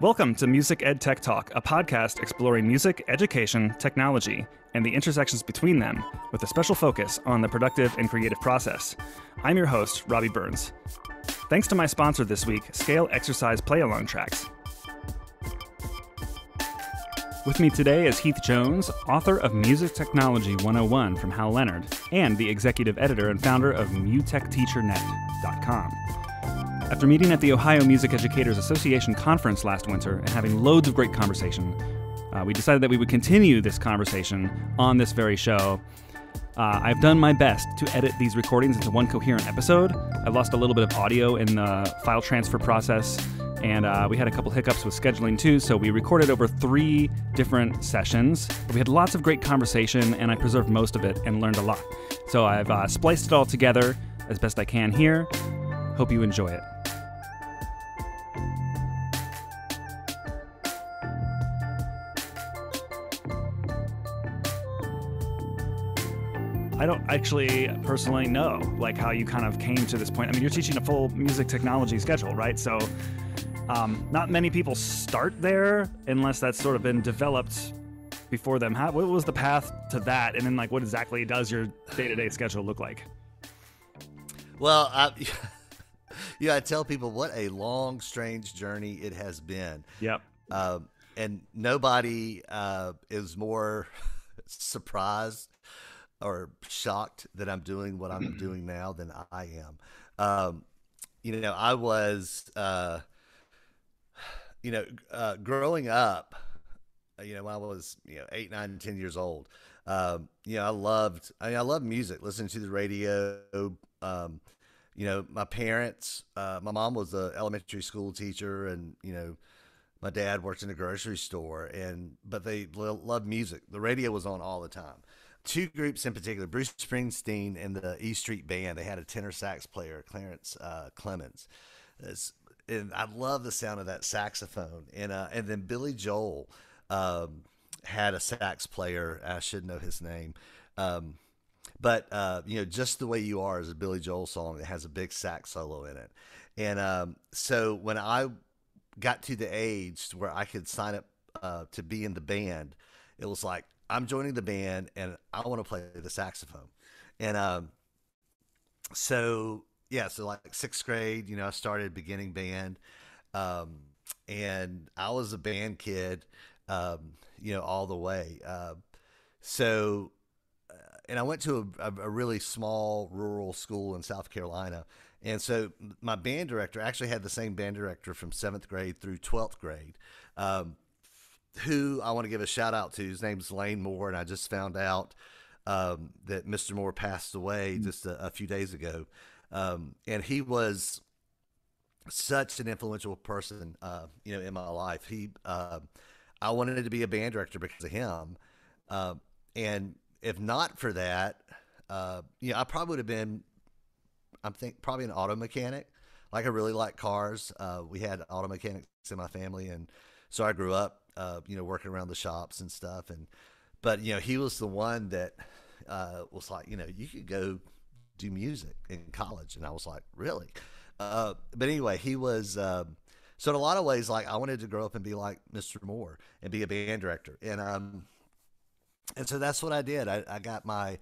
Welcome to Music Ed Tech Talk, a podcast exploring music, education, technology, and the intersections between them, with a special focus on the productive and creative process. I'm your host, Robby Burns. Thanks to my sponsor this week, Scale Exercise Play Along Tracks. With me today is Heath Jones, author of Music Technology 101 from Hal Leonard, and the executive editor and founder of MuTechTeacherNet.com. After meeting at the Ohio Music Educators Association conference last winter and having loads of great conversation, uh, we decided that we would continue this conversation on this very show. Uh, I've done my best to edit these recordings into one coherent episode. I lost a little bit of audio in the file transfer process, and uh, we had a couple hiccups with scheduling too, so we recorded over three different sessions. We had lots of great conversation, and I preserved most of it and learned a lot. So I've uh, spliced it all together as best I can here. Hope you enjoy it. I don't actually personally know like how you kind of came to this point. I mean, you're teaching a full music technology schedule, right? So, um, not many people start there unless that's sort of been developed before them. How, what was the path to that? And then, like, what exactly does your day to day schedule look like? Well, I, yeah, I tell people what a long, strange journey it has been. Yep. Um, and nobody uh, is more surprised or shocked that I'm doing what I'm doing now than I am. Um, you know, I was, uh, you know, uh, growing up, uh, you know, when I was, you know, eight, nine, ten years old, um, you know, I loved, I mean, I love music, listening to the radio. Um, you know, my parents, uh, my mom was an elementary school teacher and, you know, my dad worked in a grocery store and, but they loved music. The radio was on all the time two groups in particular Bruce Springsteen and the E Street Band. They had a tenor sax player, Clarence uh, Clemons. It's, and I love the sound of that saxophone. And, uh, and then Billy Joel um, had a sax player. I should know his name. Um, but, uh, you know, Just the Way You Are is a Billy Joel song that has a big sax solo in it. And um, so when I got to the age where I could sign up uh, to be in the band, it was like, I'm joining the band and I want to play the saxophone. And um, so yeah, so like sixth grade, you know, I started beginning band, um, and I was a band kid, um, you know, all the way. Uh, so, and I went to a, a, really small rural school in South Carolina. And so my band director actually had the same band director from seventh grade through 12th grade. Um, who I want to give a shout out to. His name's Lane Moore, and I just found out um, that Mr. Moore passed away mm. just a, a few days ago. Um, and he was such an influential person, uh, you know, in my life. He, uh, I wanted to be a band director because of him. Uh, and if not for that, uh, you know, I probably would have been, I'm think probably an auto mechanic. Like I really like cars. Uh, we had auto mechanics in my family, and so I grew up uh, you know, working around the shops and stuff. And but you know, he was the one that uh, was like, you know, you could go do music in college, and I was like, really? Uh, but anyway, he was. Um, so in a lot of ways, like I wanted to grow up and be like Mr. Moore and be a band director, and um, and so that's what I did. I, I got my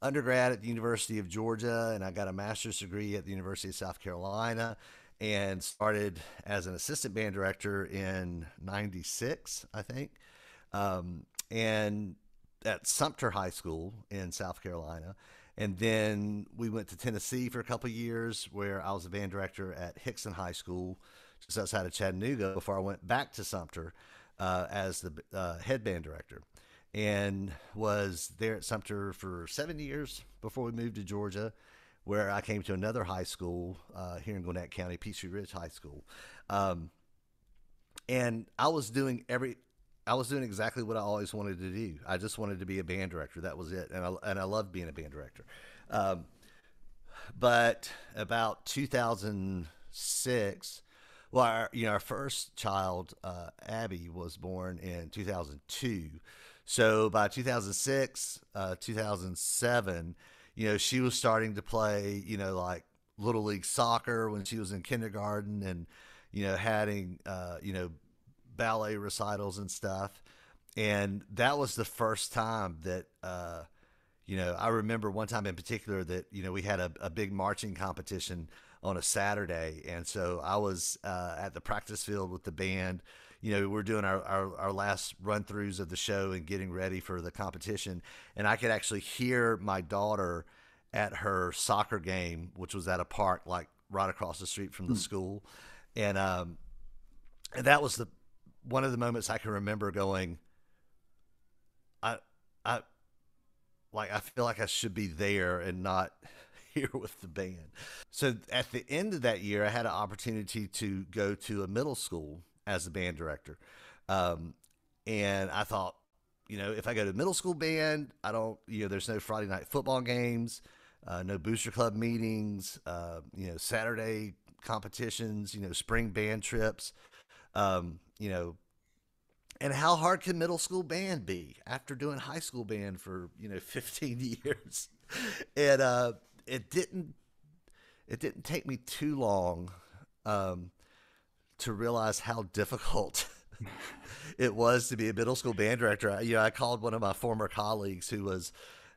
undergrad at the University of Georgia, and I got a master's degree at the University of South Carolina and started as an assistant band director in 96 i think. Um, and at sumter high school in south carolina. And then we went to tennessee for a couple years where i was a band director at hixson high school. Just outside of chattanooga before i went back to sumter uh, as the uh, head band director. And was there at sumter for seven years before we moved to georgia where I came to another high school uh, here in Gwinnett County, Peachtree Ridge High School, um, and I was doing every. I was doing exactly what I always wanted to do. I just wanted to be a band director. That was it, and I and I loved being a band director. Um, but about 2006, well, our, you know, our first child, uh, Abby, was born in 2002. So by 2006, uh, 2007 you know, she was starting to play, you know, like little league soccer when she was in kindergarten and, you know, having, uh, you know, ballet recitals and stuff. And that was the first time that, uh, you know, I remember one time in particular that, you know, we had a, a big marching competition on a Saturday. And so I was uh, at the practice field with the band. You know, we're doing our, our, our last run throughs of the show and getting ready for the competition. And I could actually hear my daughter at her soccer game, which was at a park like right across the street from the mm. school. And, um, and that was the one of the moments I can remember going, I, I, like, I feel like I should be there and not here with the band. So at the end of that year, I had an opportunity to go to a middle school as a band director. Um, and I thought, you know, if I go to middle school band, I don't, you know, there's no Friday night football games, uh, no booster club meetings, uh, you know, Saturday competitions, you know, spring band trips, um, you know, and how hard can middle school band be after doing high school band for you know 15 years and uh it didn't it didn't take me too long um, to realize how difficult it was to be a middle school band director. You know, I called one of my former colleagues who was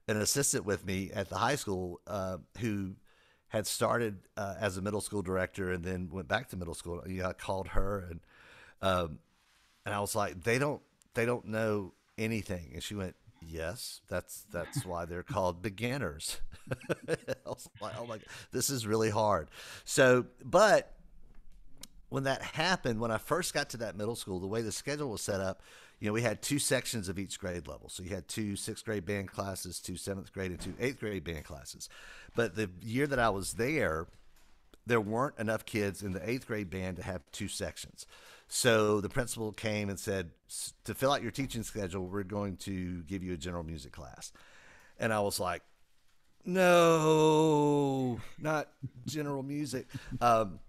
an assistant with me at the high school, uh, who had started uh, as a middle school director and then went back to middle school. You know, I called her and um, and I was like, they don't they don't know anything, and she went, Yes, that's that's why they're called beginners. Like, oh my, this is really hard. So, but when that happened, when I first got to that middle school, the way the schedule was set up, you know, we had two sections of each grade level. So you had two sixth grade band classes, two seventh grade, and two eighth grade band classes. But the year that I was there, there weren't enough kids in the eighth grade band to have two sections. So the principal came and said, to fill out your teaching schedule, we're going to give you a general music class. And I was like, no, not general music. Um,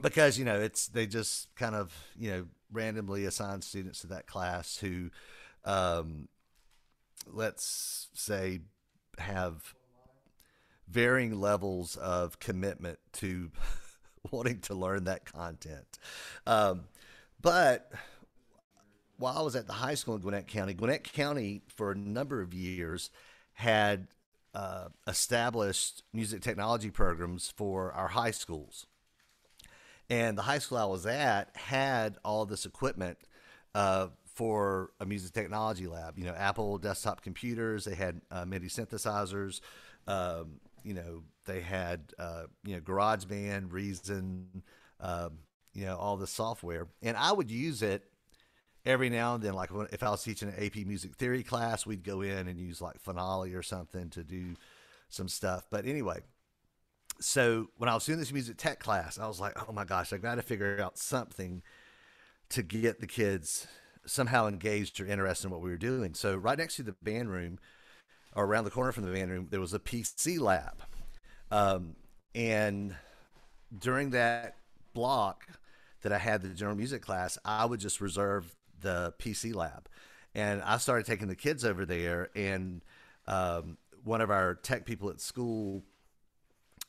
because, you know, it's, they just kind of, you know, randomly assign students to that class who, um, let's say, have varying levels of commitment to wanting to learn that content. Um, but while I was at the high school in Gwinnett County, Gwinnett County for a number of years had uh, established music technology programs for our high schools. And the high school I was at had all this equipment uh, for a music technology lab. You know, Apple desktop computers, they had uh, MIDI synthesizers, um, you know, they had uh, you know GarageBand, Reason, um, you know, all the software, and I would use it every now and then. Like when, if I was teaching an AP Music Theory class, we'd go in and use like Finale or something to do some stuff. But anyway, so when I was doing this music tech class, I was like, oh my gosh, I got to figure out something to get the kids somehow engaged or interested in what we were doing. So right next to the band room or around the corner from the band room, there was a PC lab. Um, and during that block that I had the general music class, I would just reserve the PC lab. And I started taking the kids over there, and um, one of our tech people at school,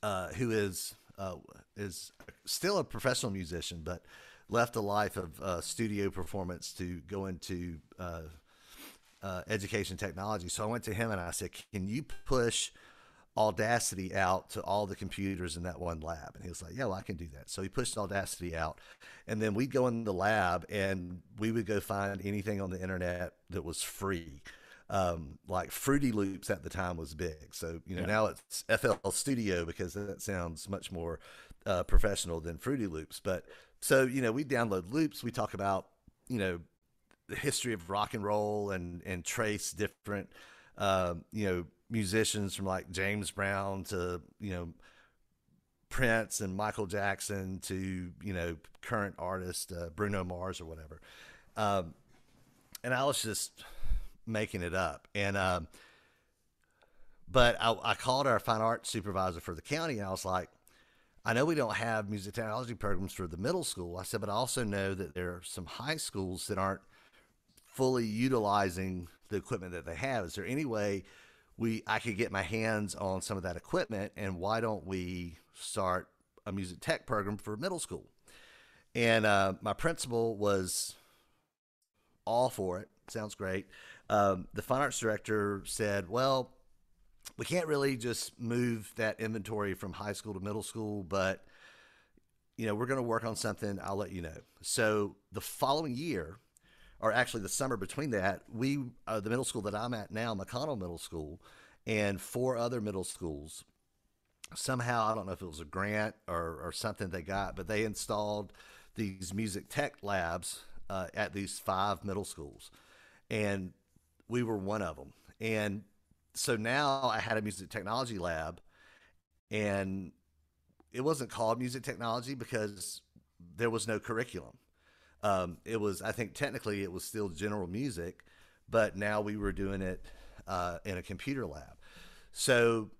uh, who is uh, is still a professional musician, but left a life of uh, studio performance to go into uh, education technology. So I went to him and I said, "Can you push Audacity out to all the computers in that one lab?" And he was like, "Yeah, well, I can do that." So he pushed Audacity out, and then we'd go in the lab and we would go find anything on the internet that was free. Um, like Fruity Loops at the time was big. So, you know, yeah. now it's FL Studio because that sounds much more uh, professional than Fruity Loops. But so, you know, we download loops. We talk about, you know, the history of rock and roll and and trace different um, you know musicians from like James Brown to you know Prince and Michael Jackson to you know current artist uh, Bruno Mars or whatever. Um, and I was just making it up and. Um, but I, I called our fine arts supervisor for the county and I was like, I know we don't have music technology programs for the middle school. I said, but I also know that there are some high schools that aren't fully utilizing the equipment that they have. Is there any way we I could get my hands on some of that equipment and why don't we start a music tech program for middle school? And uh, my principal was all for it. Sounds great. Um, the fine arts director said, well, we can't really just move that inventory from high school to middle school, but you know, we're going to work on something. I'll let you know. So the following year, or actually the summer between that, we, uh, the middle school that I'm at now, McConnell Middle School, and four other middle schools, somehow, I don't know if it was a grant or, or something they got, but they installed these music tech labs uh, at these five middle schools. And we were one of them. And so now I had a music technology lab, and it wasn't called music technology because there was no curriculum. Um, it was, I think, technically it was still general music, but now we were doing it uh, in a computer lab. So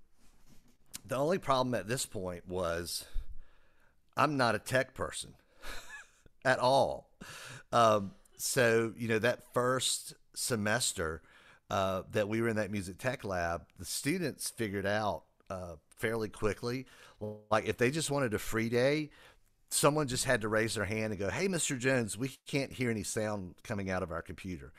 the only problem at this point was I'm not a tech person at all. Um, so, you know, that first semester uh, that we were in that music tech lab, the students figured out uh, fairly quickly. Like if they just wanted a free day, someone just had to raise their hand and go, "Hey, Mr. Jones, we can't hear any sound coming out of our computer."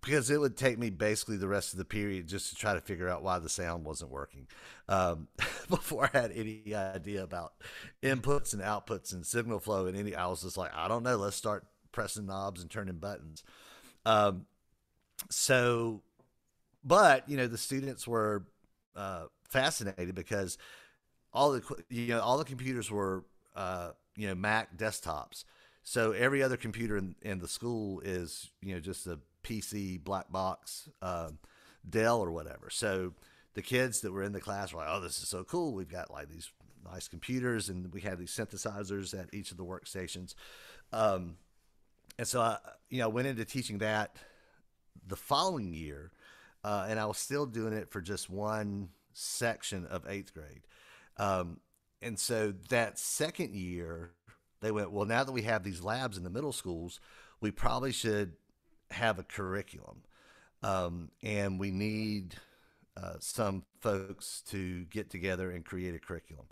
Because it would take me basically the rest of the period just to try to figure out why the sound wasn't working um, before I had any idea about inputs and outputs and signal flow and any. I was just like, I don't know. Let's start pressing knobs and turning buttons. Um, so, but you know, the students were uh, fascinated because all the you know all the computers were uh, you know Mac desktops. So every other computer in, in the school is you know just a PC black box uh, Dell or whatever. So the kids that were in the class were like, "Oh, this is so cool! We've got like these nice computers, and we have these synthesizers at each of the workstations." Um, and so I, you know, went into teaching that the following year, uh, and I was still doing it for just one section of eighth grade. Um, and so that second year, they went, well, now that we have these labs in the middle schools, we probably should have a curriculum. Um, and we need uh, some folks to get together and create a curriculum.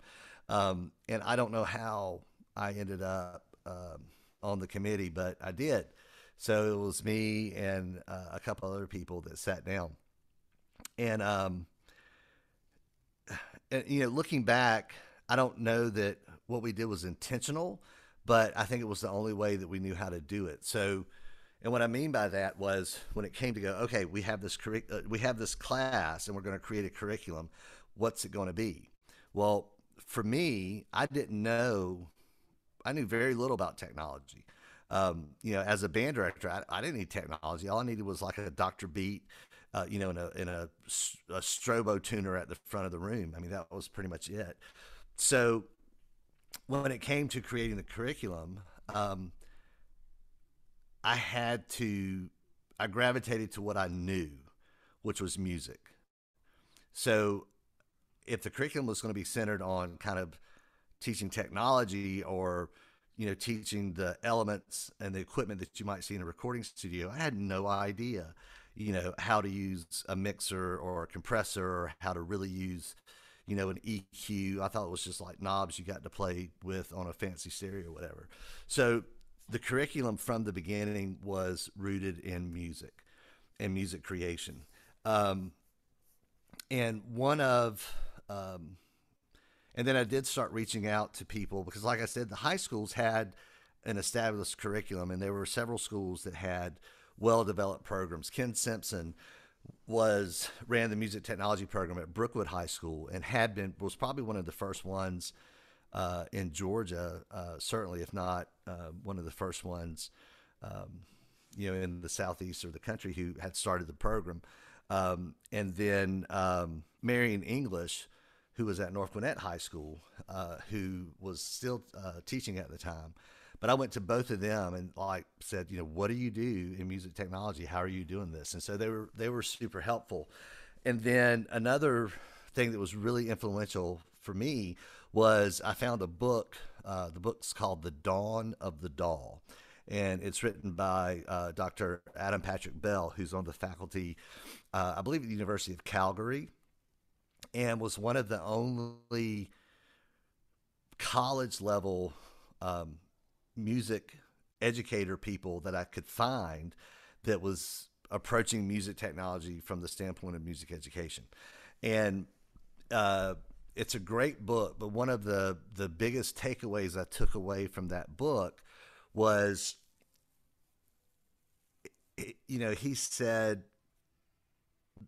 Um, and I don't know how I ended up um, on the committee, but I did. So it was me and uh, a couple other people that sat down. And um, and, you know, looking back, I don't know that what we did was intentional, but I think it was the only way that we knew how to do it. So, and what I mean by that was when it came to go, okay, we have this curric- uh, we have this class, and we're going to create a curriculum. What's it going to be? Well, for me, I didn't know. I knew very little about technology. Um, you know, as a band director, I, I, didn't need technology. All I needed was like a Dr. Beat uh, you know, in a in a, a strobo tuner at the front of the room. I mean, that was pretty much it. So when it came to creating the curriculum, um, I had to, I gravitated to what I knew, which was music. So if the curriculum was going to be centered on kind of teaching technology or, you know, teaching the elements and the equipment that you might see in a recording studio, I had no idea you know how to use a mixer or a compressor or how to really use you know an EQ. I thought it was just like knobs you got to play with on a fancy stereo or whatever. So the curriculum from the beginning was rooted in music and music creation. Um, and one of um, and then I did start reaching out to people because, like I said, the high schools had an established curriculum, and there were several schools that had well developed programs. Ken Simpson was ran the music technology program at Brookwood High School and had been was probably one of the first ones uh, in Georgia, uh, certainly if not uh, one of the first ones, um, you know, in the southeast of the country who had started the program. Um, and then um, Marion English, who was at North Gwinnett High School, uh, who was still uh, teaching at the time. But I went to both of them and like said, you know, what do you do in music technology? How are you doing this? And so they were they were super helpful. And then another thing that was really influential for me was I found a book. Uh, the book's called The Dawn of the DAW. And it's written by uh, Dr. Adam Patrick Bell, who's on the faculty, uh, I believe, at the University of Calgary, and was one of the only college level um, music educator people that I could find that was approaching music technology from the standpoint of music education. And uh, it's a great book, but one of the the biggest takeaways I took away from that book was, you know, he said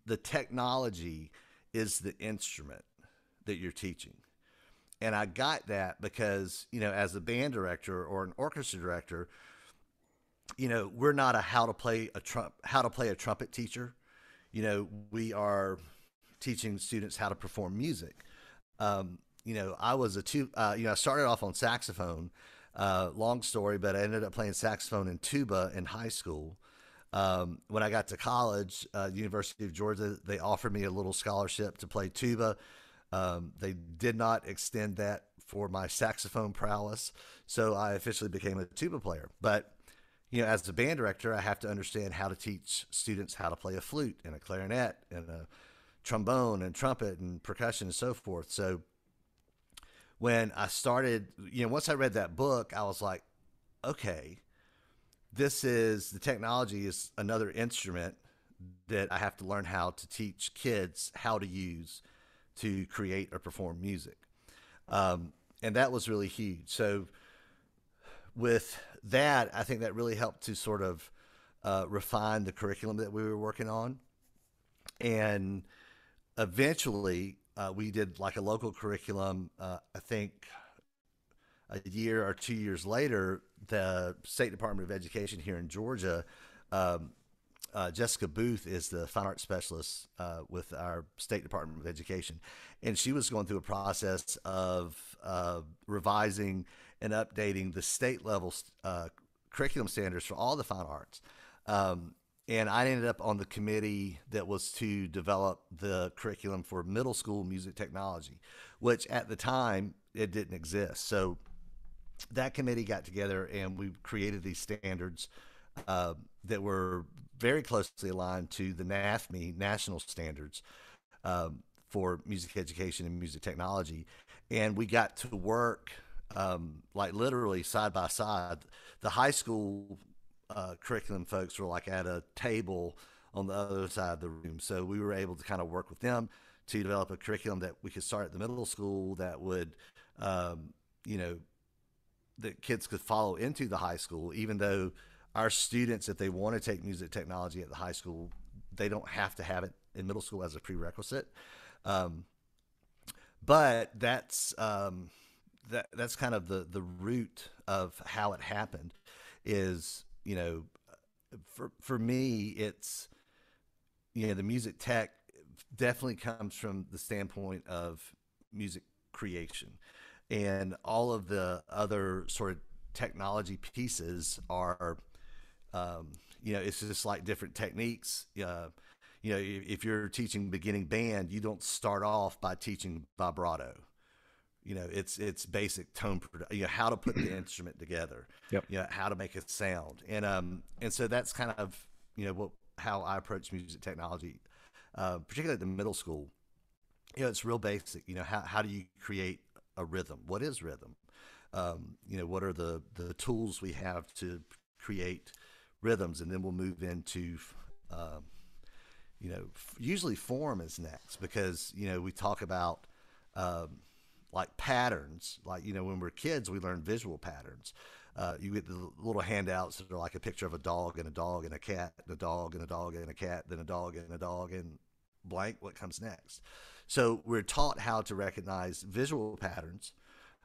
the technology is the instrument that you're teaching. And I got that because, you know, as a band director or an orchestra director, you know, we're not a how to play a trump how to play a trumpet teacher. You know, we are teaching students how to perform music. Um, you know, I was a two. Uh, you know, I started off on saxophone. Uh, long story, but I ended up playing saxophone and tuba in high school. Um, when I got to college, uh, University of Georgia, they offered me a little scholarship to play tuba. Um, they did not extend that for my saxophone prowess, so I officially became a tuba player. But you know, as a band director, I have to understand how to teach students how to play a flute and a clarinet and a trombone and trumpet and percussion and so forth. So when I started, you know, once I read that book, I was like, okay, this is the technology is another instrument that I have to learn how to teach kids how to use to create or perform music. Um, and that was really huge. So with that, I think that really helped to sort of uh, refine the curriculum that we were working on. And eventually, uh, we did like a local curriculum. Uh, I think a year or two years later, the State Department of Education here in Georgia, um, uh, Jessica Booth is the fine arts specialist uh, with our State Department of Education, and she was going through a process of uh, revising and updating the state level uh, curriculum standards for all the fine arts. Um, and I ended up on the committee that was to develop the curriculum for middle school music technology, which at the time it didn't exist. So that committee got together and we created these standards uh, that were very closely aligned to the NAFME national standards um, for music education and music technology. And we got to work um, like literally side by side. The high school uh, curriculum folks were like at a table on the other side of the room. So we were able to kind of work with them to develop a curriculum that we could start at the middle school that would, um, you know, that kids could follow into the high school, even though our students, if they want to take music technology at the high school, they don't have to have it in middle school as a prerequisite. Um, but that's um, that that's kind of the the root of how it happened is you know for for me it's you know the music tech definitely comes from the standpoint of music creation and all of the other sort of technology pieces are um, you know it's just like different techniques. Uh, you know if you're teaching beginning band you don't start off by teaching vibrato. You know it's it's basic tone you know how to put the instrument together. Yep. you know how to make it sound. And um and so that's kind of you know what how i approach music technology uh, particularly at the middle school. You know it's real basic. You know how, how do you create a rhythm? What is rhythm? Um, you know what are the the tools we have to create rhythms and then we'll move into um, you know usually form is next because you know we talk about um, like patterns. Like, you know, when we're kids, we learn visual patterns. Uh, you get the little handouts that are like a picture of a dog and a dog and a cat, and a dog and a dog and a cat, then a dog and a dog and blank, what comes next. So we're taught how to recognize visual patterns,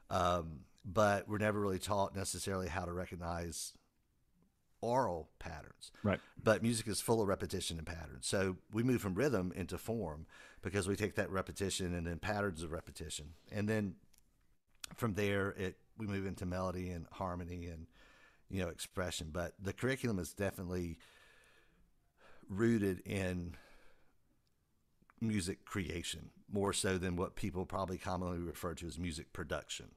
um, but we're never really taught necessarily how to recognize oral patterns. Right. But music is full of repetition and patterns. So we move from rhythm into form because we take that repetition and then patterns of repetition. And then from there it we move into melody and harmony and you know expression. But the curriculum is definitely rooted in music creation more so than what people probably commonly refer to as music production.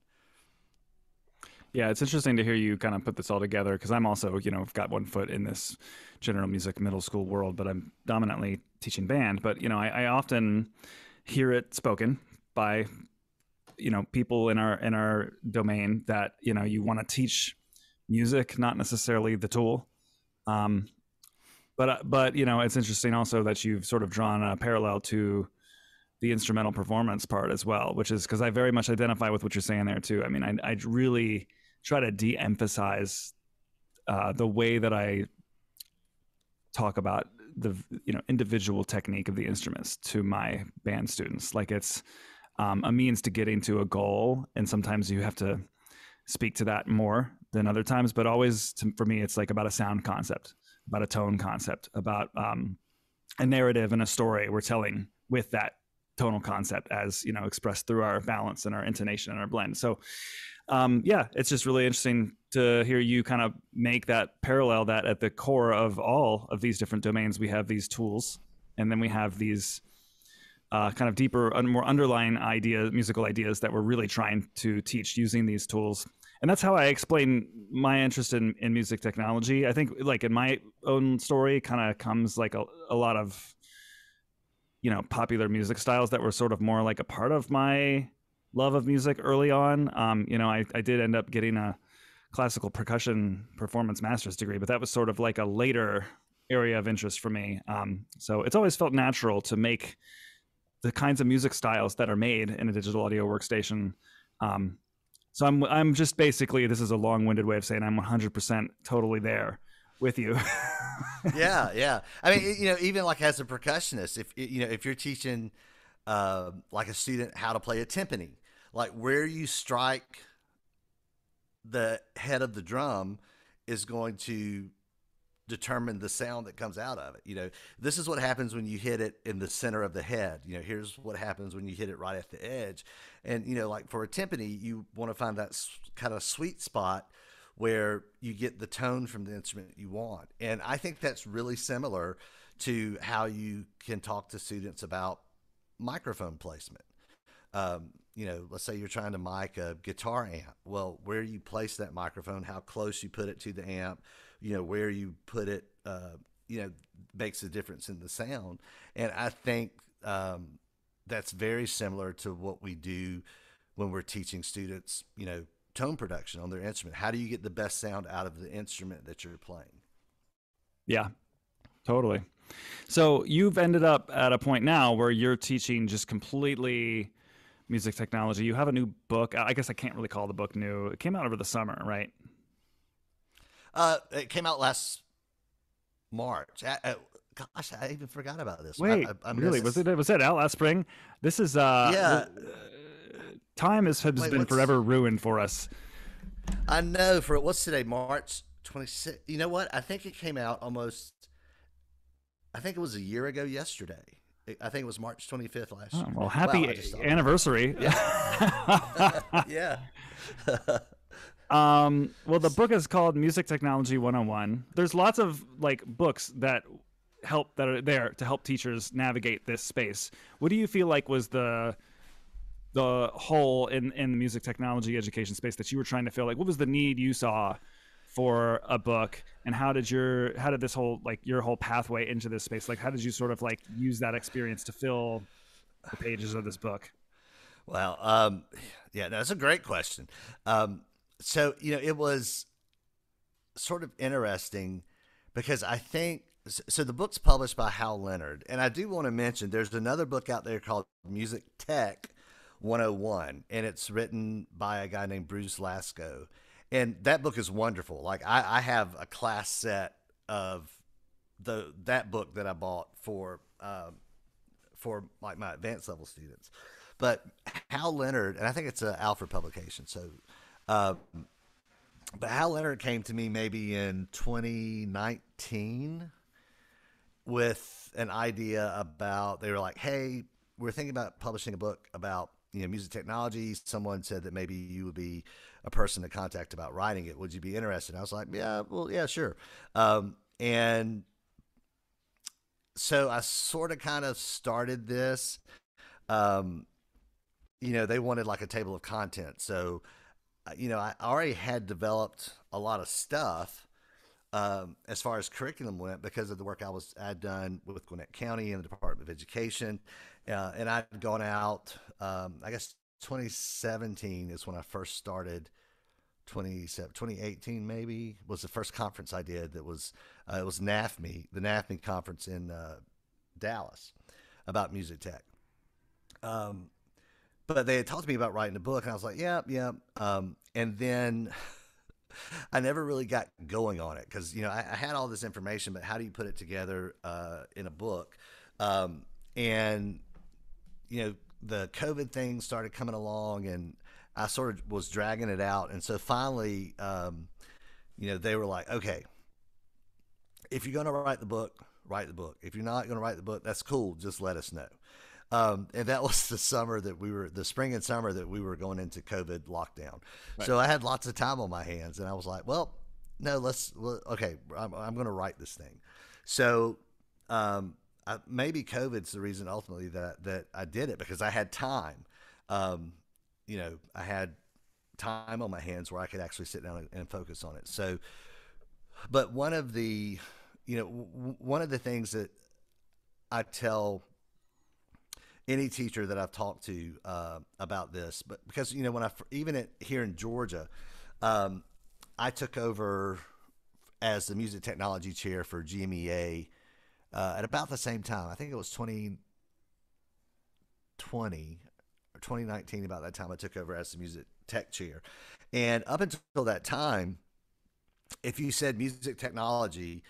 Yeah, it's interesting to hear you kind of put this all together because I'm also, you know, I've got one foot in this general music middle school world, but I'm dominantly teaching band. But you know, I, I often hear it spoken by, you know, people in our in our domain that you know you want to teach music, not necessarily the tool. Um, but uh, but you know it's interesting also that you've sort of drawn a parallel to the instrumental performance part as well which is because i very much identify with what you're saying there too i mean i, I really try to de-emphasize uh, the way that i talk about the you know individual technique of the instruments to my band students like it's um, a means to getting to a goal and sometimes you have to speak to that more than other times but always to, for me it's like about a sound concept about a tone concept, about um, a narrative and a story we're telling with that tonal concept as you know expressed through our balance and our intonation and our blend. So um, yeah, it's just really interesting to hear you kind of make that parallel that at the core of all of these different domains we have these tools and then we have these uh, kind of deeper more underlying ideas musical ideas that we're really trying to teach using these tools and that's how I explain my interest in, in music technology. I think like in my own story kind of comes like a, a lot of you know popular music styles that were sort of more like a part of my love of music early on. Um, you know, I, I did end up getting a classical percussion performance master's degree, but that was sort of like a later area of interest for me. Um, so it's always felt natural to make the kinds of music styles that are made in a digital audio workstation um, so I'm I'm just basically this is a long-winded way of saying I'm 100% totally there with you. yeah, yeah. I mean, you know, even like as a percussionist, if you know, if you're teaching uh, like a student how to play a timpani, like where you strike the head of the drum is going to determine the sound that comes out of it. You know, this is what happens when you hit it in the center of the head. You know, here's what happens when you hit it right at the edge. And, you know, like for a timpani, you want to find that kind of sweet spot where you get the tone from the instrument you want. And I think that's really similar to how you can talk to students about microphone placement. Um, you know, let's say you're trying to mic a guitar amp. Well, where you place that microphone, how close you put it to the amp, you know where you put it uh, you know makes a difference in the sound. And i think um, that's very similar to what we do when we're teaching students you know tone production on their instrument. How do you get the best sound out of the instrument that you're playing? Yeah totally. So you've ended up at a point now where you're teaching just completely music technology you have a new book i guess i can't really call the book new it came out over the summer right uh, it came out last March. I, I, gosh, I even forgot about this. Wait, I, really? Was it was it out last spring? This is uh, yeah. Uh, time has, has Wait, been forever ruined for us. I know. For it what's today? March twenty six. You know what? I think it came out almost. I think it was a year ago yesterday. I think it was March 25th last oh, year. Well, happy wow, anniversary. Yeah. yeah. Um, well, the book is called Music Technology 101. There's lots of like books that help that are there to help teachers navigate this space. What do you feel like was the the hole in in the music technology education space that you were trying to fill? Like, what was the need you saw for a book, and how did your how did this whole like your whole pathway into this space? Like, how did you sort of like use that experience to fill the pages of this book? Well, um, yeah, that's a great question. Um, so you know it was sort of interesting because I think so. The book's published by Hal Leonard, and I do want to mention there's another book out there called Music Tech 101, and it's written by a guy named Bruce Lasco, and that book is wonderful. Like I, I have a class set of the that book that I bought for um, for like my advanced level students. But Hal Leonard, and I think it's an Alfred publication, so uh, but Hal Leonard came to me maybe in 2019 with an idea about they were like, "Hey, we're thinking about publishing a book about you know music technology. Someone said that maybe you would be a person to contact about writing it. Would you be interested?" I was like, "Yeah, well, yeah, sure." Um, and so I sort of kind of started this. Um, you know, they wanted like a table of content, so you know, I already had developed a lot of stuff um, as far as curriculum went because of the work I was I'd done with Gwinnett County and the Department of Education, uh, and I'd gone out. Um, I guess 2017 is when I first started 2018 maybe was the first conference I did that was uh, it was NAFME, the NAFME conference in uh, Dallas about music tech. Um, but they had talked to me about writing a book, and I was like, yeah, yeah. Um, and then I never really got going on it because you know I, I, had all this information, but how do you put it together uh, in a book? Um, and you know the COVID thing started coming along, and I sort of was dragging it out, and so finally, um, you know, they were like, okay, if you're going to write the book, write the book. If you're not going to write the book, that's cool. Just let us know. Um, and that was the summer that we were, the spring and summer that we were going into COVID lockdown. Right. So I had lots of time on my hands, and I was like, well, no, let's, okay, I'm, I'm going to write this thing. So um, I, maybe COVID's the reason ultimately that that I did it because I had time. Um, you know, I had time on my hands where I could actually sit down and, and focus on it. So, but one of the, you know, w- one of the things that I tell any teacher that I've talked to uh, about this, but because you know when I even at, here in Georgia, um, I took over as the music technology chair for GMEA uh, at about the same time. I think it was 2020 or 2019. About that time, I took over as the music tech chair, and up until that time, if you said music technology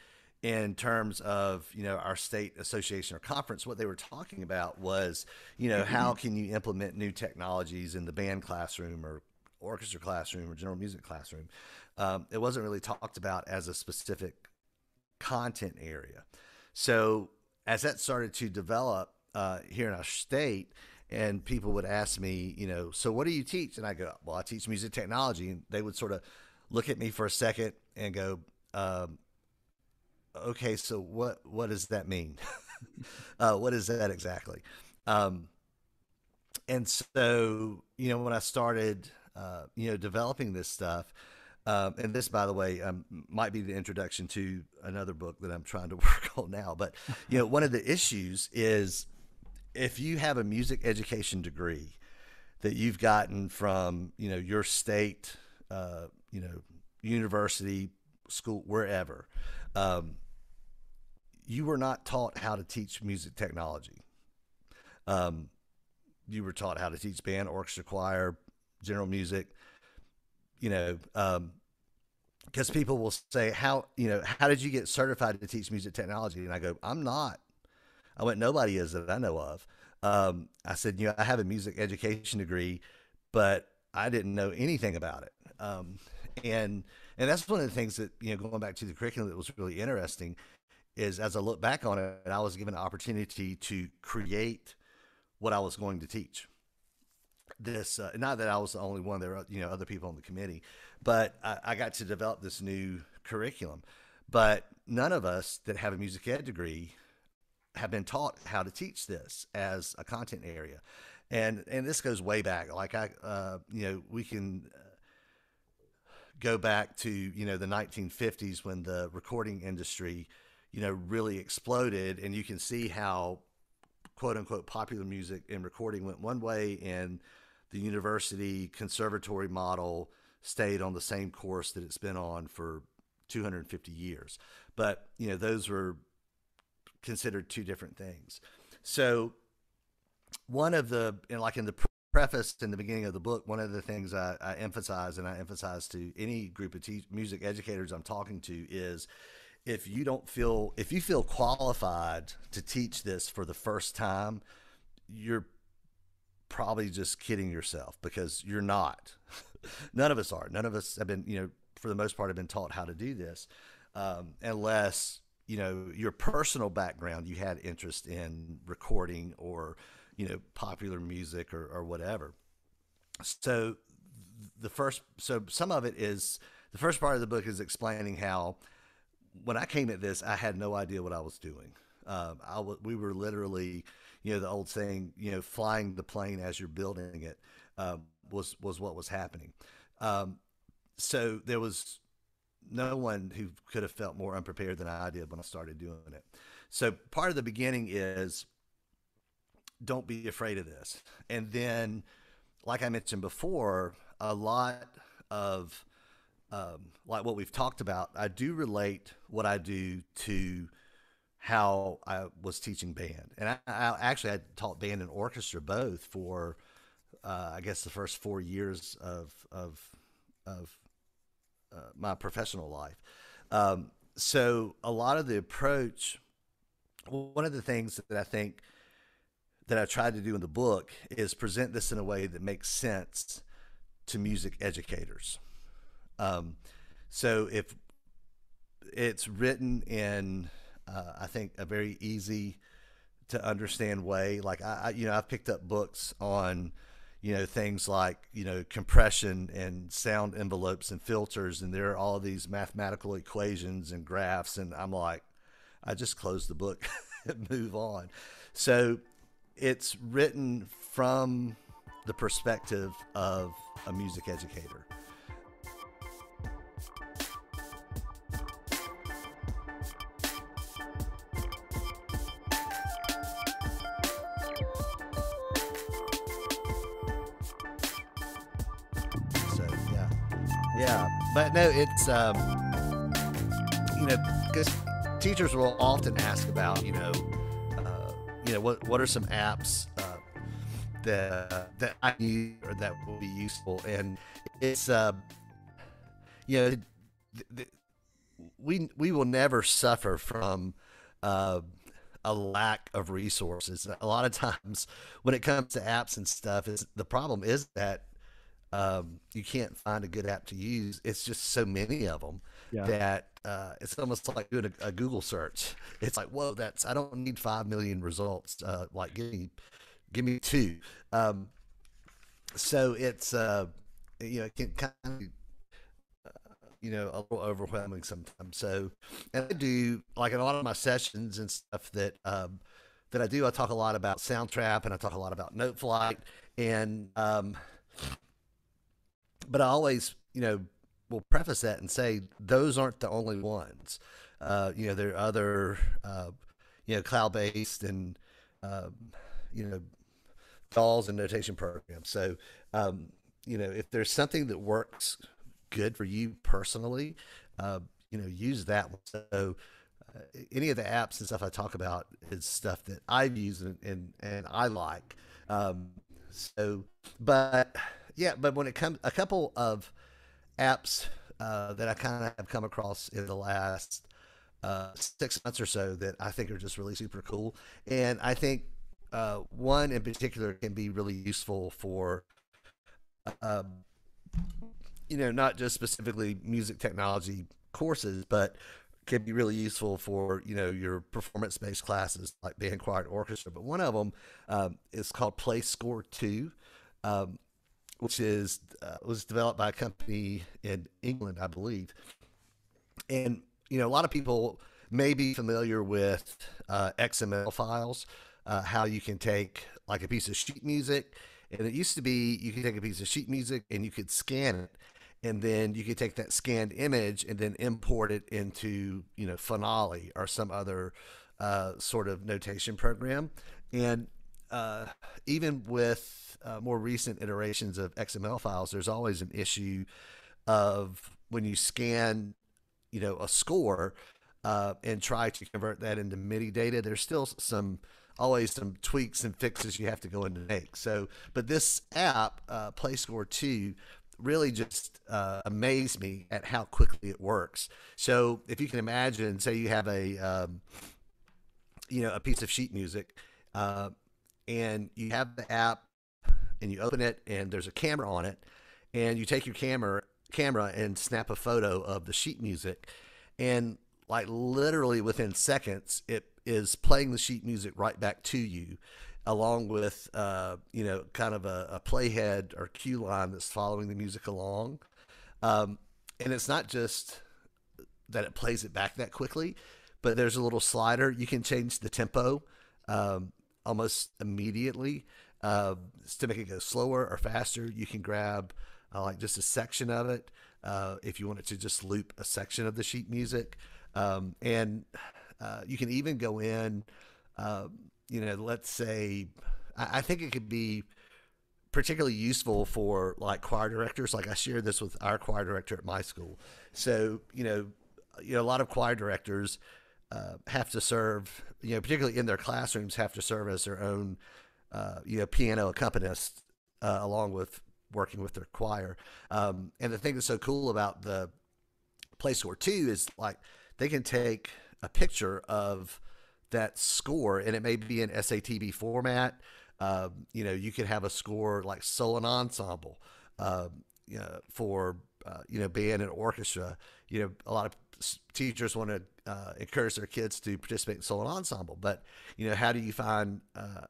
in terms of you know our state association or conference what they were talking about was you know how mm-hmm. can you implement new technologies in the band classroom or orchestra classroom or general music classroom um, it wasn't really talked about as a specific content area so as that started to develop uh, here in our state and people would ask me you know so what do you teach and i go well i teach music technology and they would sort of look at me for a second and go um, okay, so what what does that mean? uh, what is that exactly? Um, and so you know when I started uh, you know developing this stuff. Um, and this, by the way, um, might be the introduction to another book that I'm trying to work on now. But you know, one of the issues is if you have a music education degree that you've gotten from you know your state, uh, you know, university, school, wherever, um, you were not taught how to teach music technology. Um, you were taught how to teach band, orchestra, choir, general music. You know, because um, people will say, "How you know? How did you get certified to teach music technology?" And I go, "I'm not." I went, "Nobody is that I know of." Um, I said, "You know, I have a music education degree, but I didn't know anything about it." Um, and and that's one of the things that you know, going back to the curriculum that was really interesting is as I look back on it, I was given an opportunity to create what I was going to teach. This, uh, not that I was the only one, there were, you know, other people on the committee, but I, I got to develop this new curriculum. But none of us that have a music ed degree have been taught how to teach this as a content area. And, and this goes way back. Like I, uh, you know, we can uh, go back to, you know, the 1950s when the recording industry, you know, really exploded. And you can see how quote unquote popular music and recording went one way and the university conservatory model stayed on the same course that it's been on for 250 years. But, you know, those were considered two different things. So, one of the, and like in the preface in the beginning of the book, one of the things I, I emphasize and I emphasize to any group of te- music educators I'm talking to is if you don't feel if you feel qualified to teach this for the first time, you're probably just kidding yourself because you're not. None of us are. None of us have been, you know, for the most part, have been taught how to do this, um, unless you know your personal background. You had interest in recording or you know popular music or, or whatever. So the first, so some of it is the first part of the book is explaining how when I came at this, I had no idea what I was doing. Um, I w- we were literally, you know, the old saying, you know, flying the plane as you're building it um, was was what was happening. Um, so there was no one who could have felt more unprepared than I did when I started doing it. So part of the beginning is don't be afraid of this, and then, like I mentioned before, a lot of um, like what we've talked about, I do relate what I do to how I was teaching band, and I, I actually I taught band and orchestra both for uh, I guess the first four years of of of uh, my professional life. Um, so a lot of the approach, one of the things that I think that I tried to do in the book is present this in a way that makes sense to music educators. Um, so if it's written in, uh, I think, a very easy to understand way, like I, I, you know, I've picked up books on, you know, things like, you know, compression and sound envelopes and filters, and there are all these mathematical equations and graphs, and I'm like, I just close the book and move on. So it's written from the perspective of a music educator. But no, it's um, you know, because teachers will often ask about, you know, uh, you know, what what are some apps uh, that that I use or that will be useful, and it's uh, you know, th- th- we we will never suffer from uh, a lack of resources. A lot of times, when it comes to apps and stuff, is the problem is that um, you can't find a good app to use. It's just so many of them Yeah. that uh, it's almost like doing a, a Google search. It's like, whoa, that's I don't need five million results. Uh, like, give me, give me two. Um, so it's uh, you know, it can kind of you know a little overwhelming sometimes. So, and I do like in a lot of my sessions and stuff that um, that I do. I talk a lot about Soundtrap and I talk a lot about Noteflight and um, but I always you know will preface that and say those aren't the only ones. Uh, you know, there are other uh, you know cloud based and um, you know DAWs and notation programs. So um, you know if there's something that works good for you personally, uh, you know, use that one. So, uh, any of the apps and stuff I talk about is stuff that I've used and and, and I like. Um, so, but yeah, but when it comes, a couple of apps uh, that I kind of have come across in the last uh, six months or so that I think are just really super cool, and I think uh, one in particular can be really useful for. Um, you know, not just specifically music technology courses, but can be really useful for you know your performance based classes like band, choir, orchestra. But one of them um, is called PlayScore Two, um, which is uh, was developed by a company in England, I believe. And you know, a lot of people may be familiar with uh, XML files, uh, how you can take like a piece of sheet music, and it used to be you could take a piece of sheet music and you could scan it and then you could take that scanned image and then import it into you know Finale or some other uh, sort of notation program. And uh, even with uh, more recent iterations of XML files, there's always an issue of when you scan, you know, a score uh, and try to convert that into MIDI data. There's still some always some tweaks and fixes you have to go in to make. So, but this app, uh, PlayScore Two, really just uh, amazed me at how quickly it works. So if you can imagine, say you have a um, you know a piece of sheet music, uh, and you have the app, and you open it, and there's a camera on it, and you take your camera camera and snap a photo of the sheet music, and like literally within seconds, it is playing the sheet music right back to you along with uh, you know kind of a, a playhead or cue line that's following the music along. Um, and it's not just that it plays it back that quickly but there's a little slider. You can change the tempo um, almost immediately uh, to make it go slower or faster you can grab uh, like just a section of it uh, if you want it to just loop a section of the sheet music um, and uh, you can even go in um, you know, let's say, I, I think it could be particularly useful for like choir directors. Like I shared this with our choir director at my school. So you know, you know, a lot of choir directors uh, have to serve, you know, particularly in their classrooms, have to serve as their own, uh, you know, piano accompanist uh, along with working with their choir. Um, and the thing that's so cool about the PlayScore Two is like they can take a picture of that score, and it may be in SATB format. Um, you know, you could have a score like solo and ensemble um, you know, for uh, you know band and orchestra. You know, a lot of teachers want to uh, encourage their kids to participate in solo ensemble, but you know, how do you find? Uh,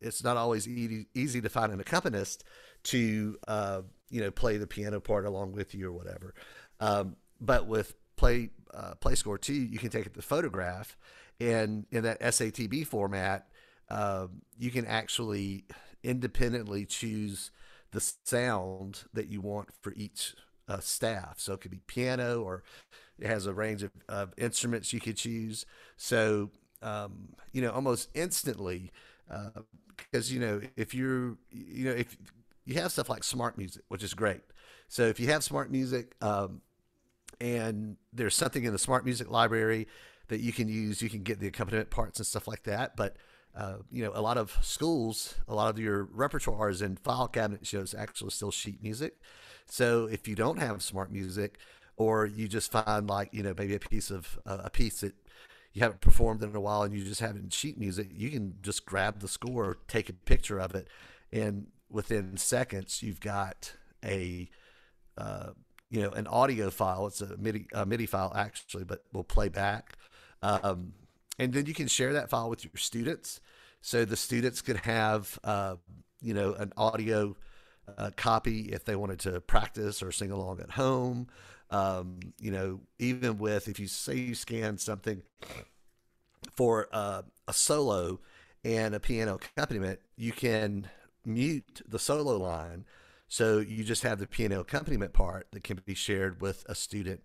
it's not always easy, to find an accompanist to uh, you know play the piano part along with you or whatever. Um, but with play uh, PlayScore two, you can take the photograph, and in that SATB format, um, you can actually independently choose the sound that you want for each uh, staff. So it could be piano, or it has a range of, of instruments you could choose. So um, you know, almost instantly, because uh, you know, if you're, you know, if you have stuff like SmartMusic, which is great. So if you have SmartMusic, um, and there's something in the SmartMusic library that you can use, you can get the accompaniment parts and stuff like that. But uh, you know, a lot of schools, a lot of your repertoires and file cabinet shows actually still sheet music. So if you don't have smart music, or you just find like you know maybe a piece of uh, a piece that you haven't performed in a while and you just have it in sheet music, you can just grab the score, take a picture of it, and within seconds you've got a uh, you know an audio file. It's a MIDI a MIDI file actually, but will play back. Um, and then you can share that file with your students. So the students could have, uh, you know, an audio uh, copy if they wanted to practice or sing along at home. Um, you know, even with if you say you scan something for uh, a solo and a piano accompaniment, you can mute the solo line. So you just have the piano accompaniment part that can be shared with a student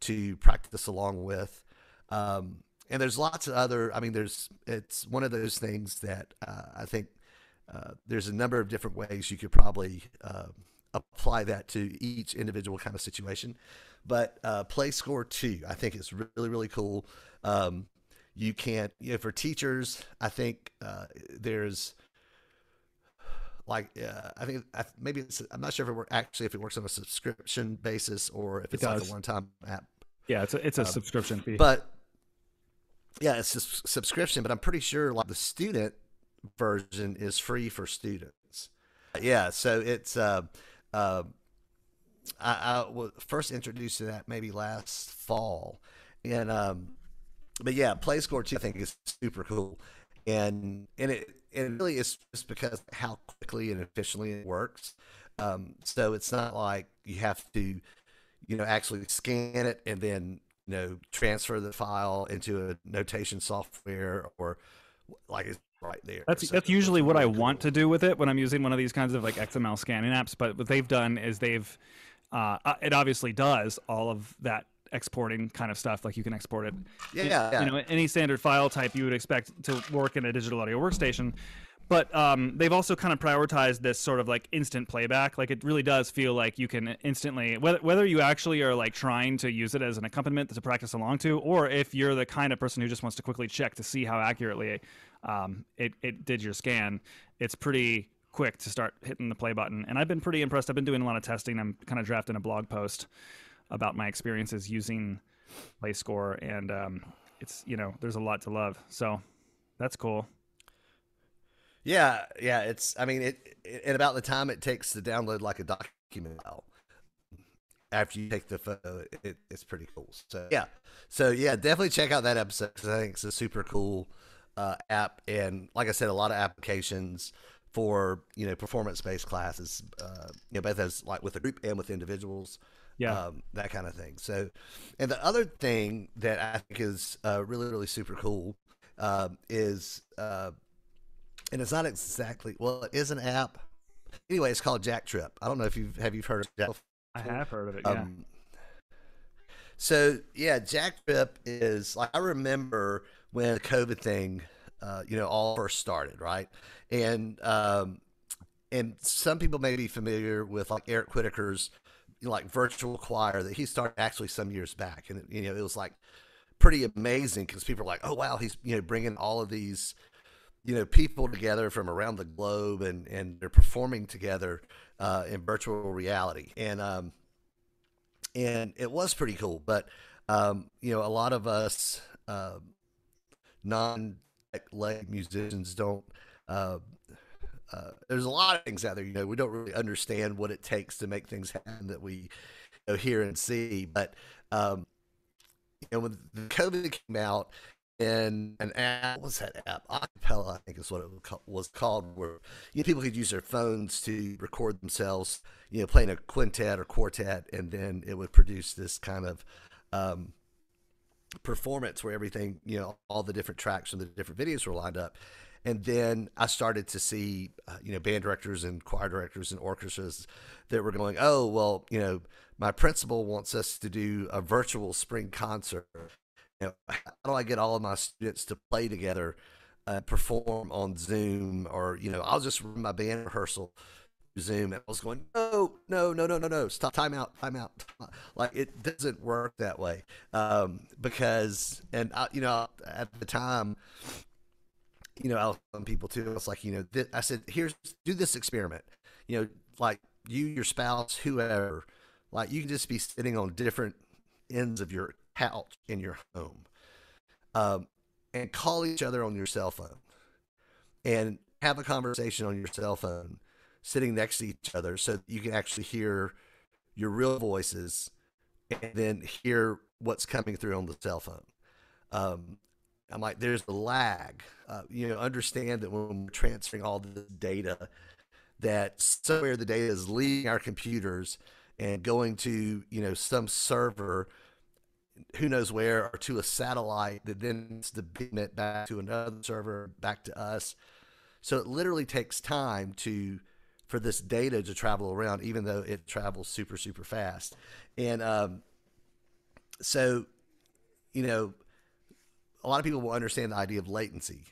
to practice along with. Um, and there's lots of other. I mean, there's it's one of those things that uh, I think uh, there's a number of different ways you could probably uh, apply that to each individual kind of situation. But uh, PlayScore Two, I think, is really really cool. Um, you can't, you know, for teachers, I think uh, there's like uh, I think maybe it's I'm not sure if it works actually if it works on a subscription basis or if it's it like a one time app. Yeah, it's a it's a um, subscription fee. But yeah, it's a subscription, but I'm pretty sure like the student version is free for students. Yeah, so it's uh, uh, I, I was first introduced to that maybe last fall, and um, but yeah, PlayScore two I think is super cool, and and it it really is just because how quickly and efficiently it works. Um, so it's not like you have to, you know, actually scan it and then you know transfer the file into a notation software or like right there. That's so that's usually what I cool. want to do with it when I'm using one of these kinds of like XML scanning apps. But what they've done is they've uh, uh, it obviously does all of that exporting kind of stuff. Like you can export it. Yeah, yeah. You know, any standard file type you would expect to work in a digital audio workstation. But um, they've also kind of prioritized this sort of like instant playback. Like it really does feel like you can instantly, whether, whether you actually are like trying to use it as an accompaniment to practice along to, or if you're the kind of person who just wants to quickly check to see how accurately um, it, it did your scan, it's pretty quick to start hitting the play button. And I've been pretty impressed. I've been doing a lot of testing. I'm kind of drafting a blog post about my experiences using PlayScore, and um, it's you know there's a lot to love. So that's cool. Yeah, yeah. It's I mean it, it about the time it takes to download like a document file after you take the photo, it, it's pretty cool. So yeah, so yeah, definitely check out that episode because I think it's a super cool uh, app, and like I said, a lot of applications for you know performance based classes. Uh, you know, both as like with a group and with individuals. Yeah, um, that kind of thing. So, and the other thing that I think is uh, really really super cool um, is, uh, and it's not exactly well, it is an app. Anyway, it's called JackTrip. I don't know if you've have you heard of Jack. I have heard of it. Yeah. Um, so yeah, JackTrip is like I remember when the COVID thing, uh, you know, all first started, right? And um, and some people may be familiar with like Eric Whitacre's you know, like virtual choir that he started actually some years back, and you know it was like pretty amazing because people are like, oh wow, he's you know bringing all of these you know people together from around the globe and and they're performing together uh, in virtual reality. And um and it was pretty cool but um you know a lot of us uh, non leg musicians don't uh, uh, there's a lot of things out there you know we don't really understand what it takes to make things happen that we you know, hear and see but um you know when the covid came out in an app. What's that app? Acapella, I think is what it was called, where you know, people could use their phones to record themselves, you know, playing a quintet or quartet, and then it would produce this kind of um, performance where everything, you know, all the different tracks from the different videos were lined up. And then I started to see, uh, you know, band directors and choir directors and orchestras that were going, oh, well, you know, my principal wants us to do a virtual spring concert know, how do I get all of my students to play together, uh, perform on Zoom, or you know, I'll just run my band rehearsal Zoom. And I was going, no, no, no, no, no, no, stop, time out, time out. Like it doesn't work that way um, because, and I, you know, at the time, you know, I was telling people too. I was like, you know, th- I said, here's do this experiment. You know, like you, your spouse, whoever, like you can just be sitting on different ends of your couch in your home um, and call each other on your cell phone and have a conversation on your cell phone sitting next to each other so you can actually hear your real voices and then hear what's coming through on the cell phone. Um, I'm like, there's a lag. Uh, you know, understand that when we're transferring all the data, that somewhere the data is leaving our computers and going to you know some server who knows where or to a satellite that then sends the beam it back to another server back to us. So it literally takes time to for this data to travel around even though it travels super super fast. And um, so you know a lot of people will understand the idea of latency.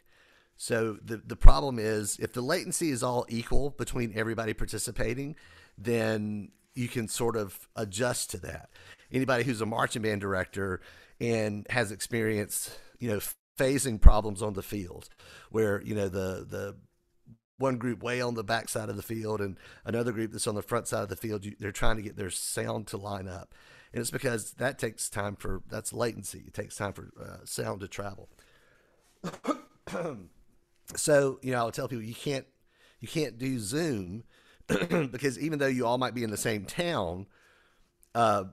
So the the problem is if the latency is all equal between everybody participating then you can sort of adjust to that. Anybody who's a marching band director and has experienced, you know, phasing problems on the field where, you know, the, the, one group way on the back side of the field and another group that's on the front side of the field you, they're trying to get their sound to line up. And it's because that takes time for that's latency. It takes time for uh, sound to travel. So you know i'll tell people you can't you can't do zoom because even though you all might be in the same town uh,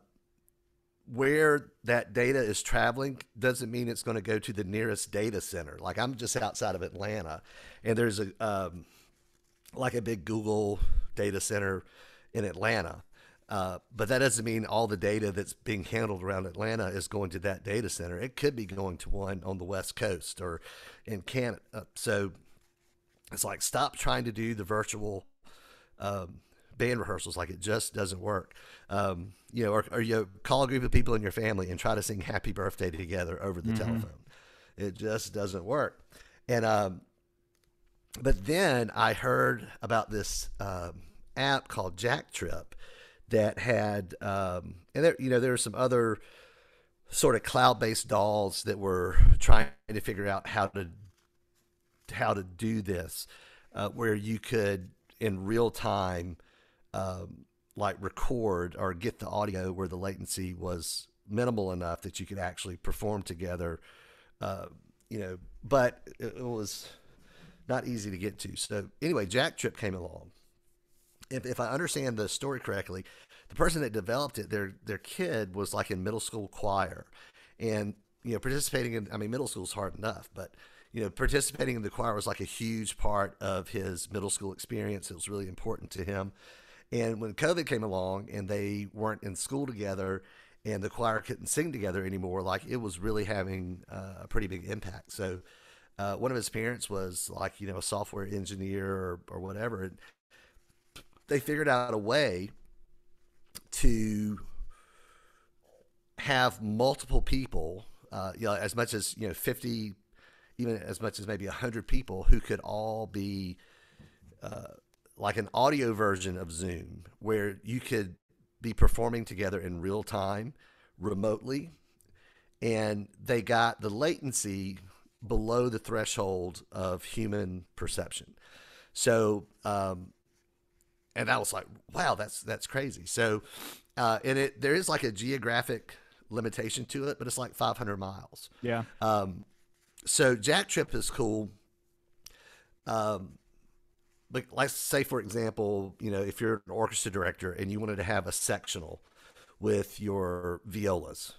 where that data is traveling doesn't mean it's going to go to the nearest data center. Like I'm just outside of Atlanta, and there's a um, like a big Google data center in Atlanta. Uh, but that doesn't mean all the data that's being handled around Atlanta is going to that data center. It could be going to one on the West Coast or in Canada. So it's like stop trying to do the virtual um, band rehearsals. Like it just doesn't work. Um, you know, or, or, you call a group of people in your family and try to sing Happy Birthday together over the mm-hmm. telephone. It just doesn't work. And um, but then I heard about this um, app called JackTrip that had, um, and there, you know, there were some other sort of cloud-based DAWs that were trying to figure out how to how to do this, uh, where you could in real time um, like record or get the audio where the latency was minimal enough that you could actually perform together. Uh, you know, but it, it, was not easy to get to. So anyway, JackTrip came along. If, if I understand the story correctly, the person that developed it, their their kid was like in middle school choir, and you know, participating in. I mean, middle school is hard enough, but you know, participating in the choir was like a huge part of his middle school experience. It was really important to him. And when COVID came along and they weren't in school together and the choir couldn't sing together anymore, like it was really having uh, a pretty big impact. So uh, one of his parents was like, you know, a software engineer or, or whatever. And they figured out a way to have multiple people, uh, you know, as much as, you know, 50, even as much as maybe 100 people who could all be uh, like an audio version of Zoom where you could be performing together in real time remotely and they got the latency below the threshold of human perception. So, um, and I was like, wow, that's that's crazy. So, uh, and it there is like a geographic limitation to it, but it's like 500 miles. Yeah. Um, so JackTrip is cool. Um, but let's say, for example, you know, if you're an orchestra director and you wanted to have a sectional with your violas,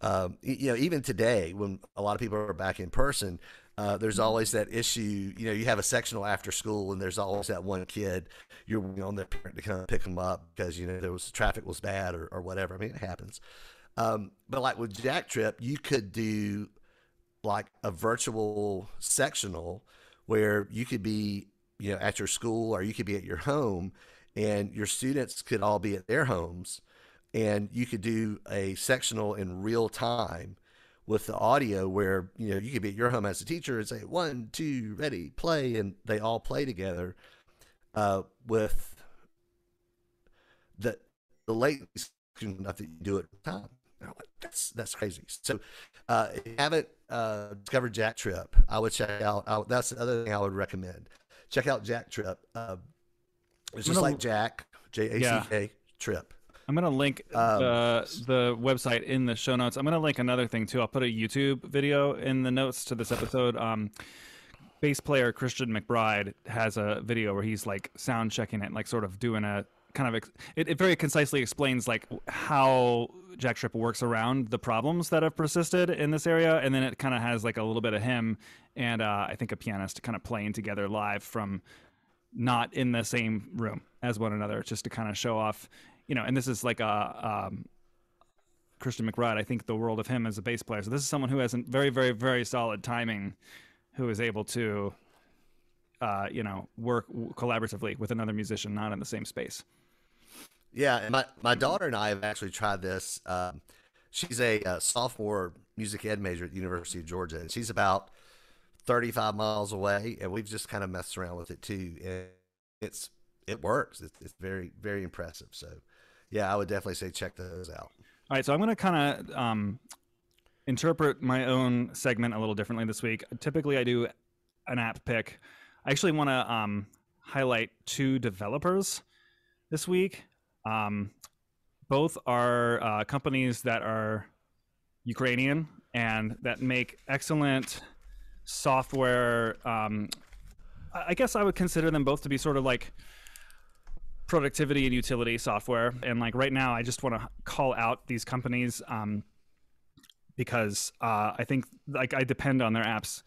um, you know, even today when a lot of people are back in person, uh, there's always that issue. You know, you have a sectional after school, and there's always that one kid you're on the parent to come pick them up because you know there was traffic was bad or, or whatever. I mean, it happens. Um, but like with JackTrip, you could do like a virtual sectional where you could be, you know, at your school or you could be at your home, and your students could all be at their homes, and you could do a sectional in real time with the audio where you know you could be at your home as a teacher and say one two ready play and they all play together uh, with the the latency that you do it time that's that's crazy so uh, if you haven't uh, discovered JackTrip i would check out I, that's the other thing i would recommend check out JackTrip uh, it's just gonna- like jack j-a-c-k trip I'm gonna link Um, the the website in the show notes. I'm gonna link another thing too. I'll put a YouTube video in the notes to this episode. Um, bass player Christian McBride has a video where he's like sound checking it, like sort of doing a kind of ex- it, it very concisely explains like how JackTrip works around the problems that have persisted in this area, and then it kind of has like a little bit of him and uh, I think a pianist kind of playing together live from not in the same room as one another, just to kind of show off, you know. And this is like a um, Christian McBride. I think the world of him as a bass player. So this is someone who has a very, very, very solid timing, who is able to, uh, you know, work collaboratively with another musician not in the same space. Yeah, my my daughter and I have actually tried this. Um, she's a, uh sophomore music ed major at the University of Georgia, and she's about 35 miles away, and we've just kind of messed around with it too. And it's it works. It's, it's very very impressive. So, yeah, I would definitely say check those out. All right, so I'm going to kind of um, interpret my own segment a little differently this week. Typically, I do an app pick. I actually want to um, highlight two developers this week. Um, both are uh, companies that are Ukrainian and that make excellent software. Um, I guess I would consider them both to be sort of like productivity and utility software. And like right now, I just want to call out these companies um, because uh, I think like I depend on their apps.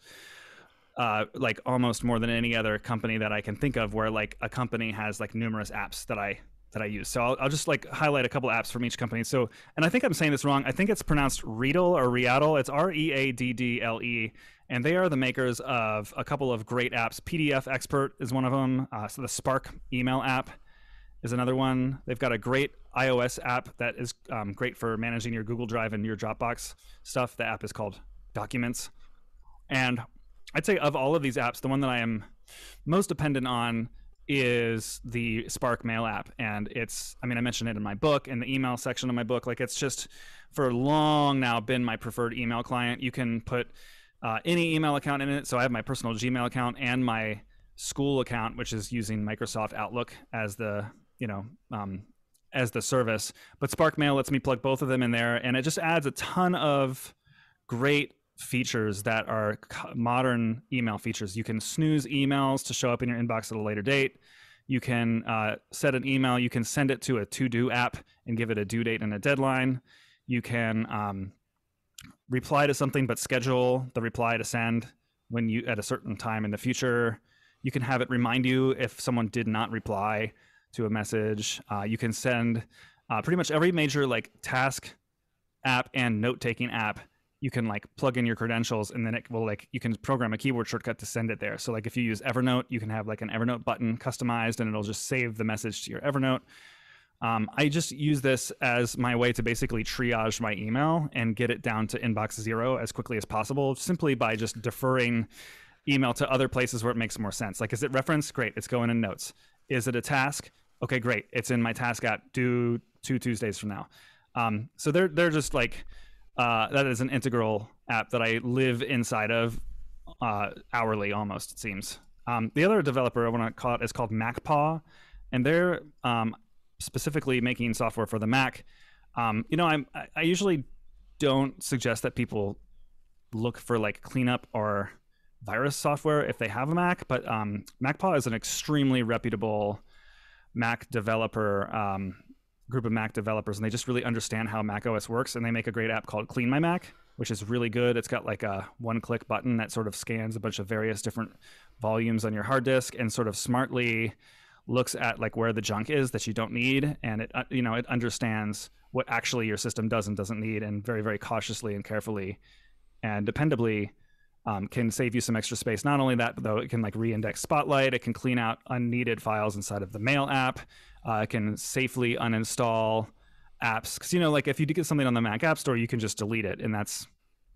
Uh, like almost more than any other company that I can think of, where like a company has like numerous apps that I that I use. So I'll, I'll just like highlight a couple apps from each company. So, and I think I'm saying this wrong. I think it's pronounced Readle or Readdle. It's R E A D D L E, and they are the makers of a couple of great apps. PDF Expert is one of them. Uh, so the Spark email app is another one. They've got a great iOS app that is um, great for managing your Google Drive and your Dropbox stuff. The app is called Documents. And I'd say of all of these apps, the one that I am most dependent on is the Spark Mail app. And it's, I mean, I mentioned it in my book, in the email section of my book. Like, it's just for long now been my preferred email client. You can put uh, any email account in it. So I have my personal Gmail account and my school account, which is using Microsoft Outlook as the, you know, um, as the service. But Spark Mail lets me plug both of them in there, and it just adds a ton of great features that are modern email features. You can snooze emails to show up in your inbox at a later date. You can uh, set an email. You can send it to a to-do app and give it a due date and a deadline. You can um, reply to something, but schedule the reply to send when you at a certain time in the future. You can have it remind you if someone did not reply to a message. Uh, you can send uh, pretty much every major like task app and note-taking app you can like plug in your credentials and then it will like you can program a keyboard shortcut to send it there so like if you use evernote you can have like an evernote button customized and it'll just save the message to your evernote um, i just use this as my way to basically triage my email and get it down to inbox zero as quickly as possible simply by just deferring email to other places where it makes more sense like is it reference great it's going in notes Is it a task? Okay, great. It's in my task app. Do two Tuesdays from now. Um, so they're they're just like uh, that is an integral app that I live inside of uh, hourly almost. It seems. Um, the other developer I want to call it is called MacPaw, and they're um, specifically making software for the Mac. Um, you know, I'm I usually don't suggest that people look for like cleanup or virus software if they have a Mac, but um, MacPaw is an extremely reputable Mac developer um, group of Mac developers, and they just really understand how Mac OS works. And they make a great app called CleanMyMac, which is really good. It's got like a one-click button that sort of scans a bunch of various different volumes on your hard disk and sort of smartly looks at like where the junk is that you don't need, and it uh, you know it understands what actually your system does and doesn't need, and very very cautiously and carefully and dependably um, can save you some extra space. Not only that, but though it can like re-index Spotlight, it can clean out unneeded files inside of the Mail app. Uh, can safely uninstall apps because you know, like if you get something on the Mac App Store, you can just delete it, and that's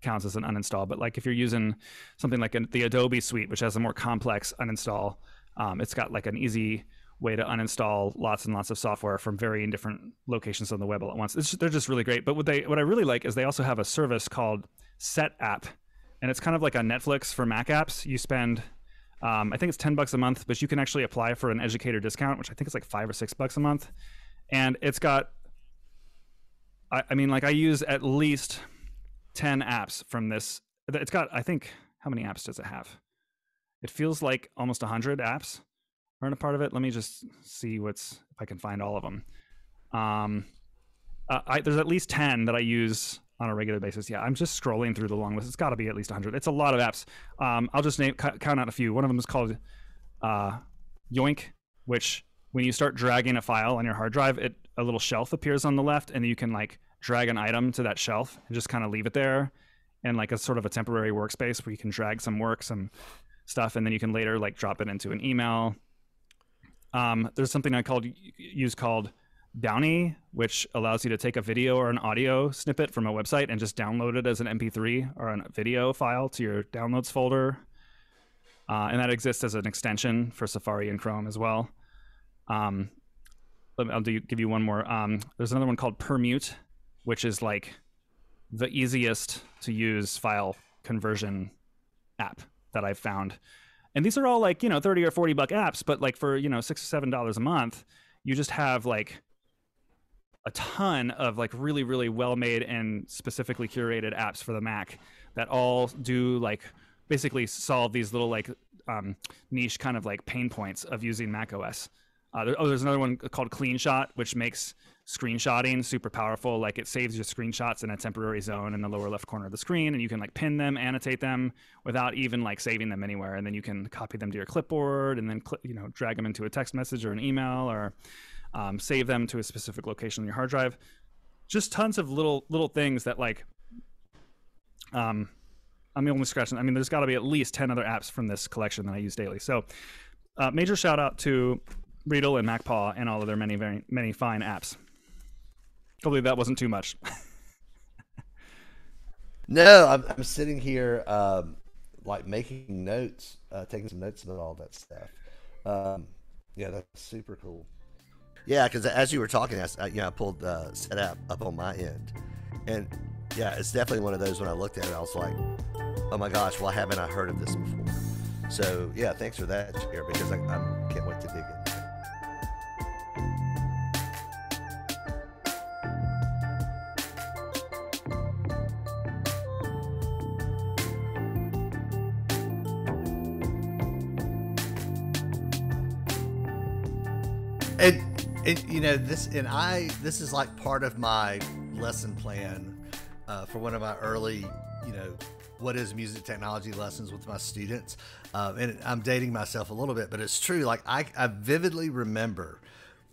counts as an uninstall. But like if you're using something like the Adobe Suite, which has a more complex uninstall, um, it's got like an easy way to uninstall lots and lots of software from varying different locations on the web all at once. It's, they're just really great. But what they what I really like is they also have a service called Setapp, and it's kind of like a Netflix for Mac apps. You spend, um, I think it's ten bucks a month, but you can actually apply for an educator discount, which I think is like five or six bucks a month, and it's got. I, I mean, like I use at least ten apps from this. It's got, I think, how many apps does it have? It feels like almost hundred apps are in a part of it. Let me just see what's if I can find all of them. Um, uh, I, there's at least ten that I use on a regular basis. Yeah, I'm just scrolling through the long list. It's got to be at least 100. It's a lot of apps. Um, I'll just name count out a few. One of them is called uh, Yoink, which when you start dragging a file on your hard drive, it a little shelf appears on the left, and you can like drag an item to that shelf and just kind of leave it there, and like a sort of a temporary workspace where you can drag some work, some stuff, and then you can later like drop it into an email. Um, there's something I called use called Downie, which allows you to take a video or an audio snippet from a website and just download it as an MP3 or a video file to your downloads folder. Uh, and that exists as an extension for Safari and Chrome as well. Um, I'll do, give you one more. Um, there's another one called Permute, which is like the easiest to use file conversion app that I've found. And these are all like, you know, 30 or 40 buck apps, but like for, you know, six or seven dollars a month, you just have like a ton of like really really well made and specifically curated apps for the Mac that all do like basically solve these little like um, niche kind of like pain points of using Mac OS. Uh, there, oh, there's another one called CleanShot, which makes screenshotting super powerful. Like it saves your screenshots in a temporary zone in the lower left corner of the screen, and you can like pin them, annotate them without even like saving them anywhere. And then you can copy them to your clipboard, and then cl- you know drag them into a text message or an email or um, save them to a specific location on your hard drive. Just tons of little little things that like. Um, I'm only scratching. I mean, there's got to be at least ten other apps from this collection that I use daily. So, uh, major shout out to Readdle and MacPaw and all of their many very many fine apps. Hopefully that wasn't too much. no, I'm, I'm sitting here um, like making notes, uh, taking some notes about all that stuff. Um, yeah, that's super cool. Yeah, because as you were talking, I, you know, I pulled uh, Setapp up on my end, and yeah, it's definitely one of those. When I looked at it, I was like, "Oh my gosh, why haven't I heard of this before?" So yeah, thanks for that, Jared, because I, I can't wait to dig in. And you know this, and I this is like part of my lesson plan uh, for one of my early, you know, what is music technology lessons with my students. Um, and I'm dating myself a little bit, but it's true. Like I, I vividly remember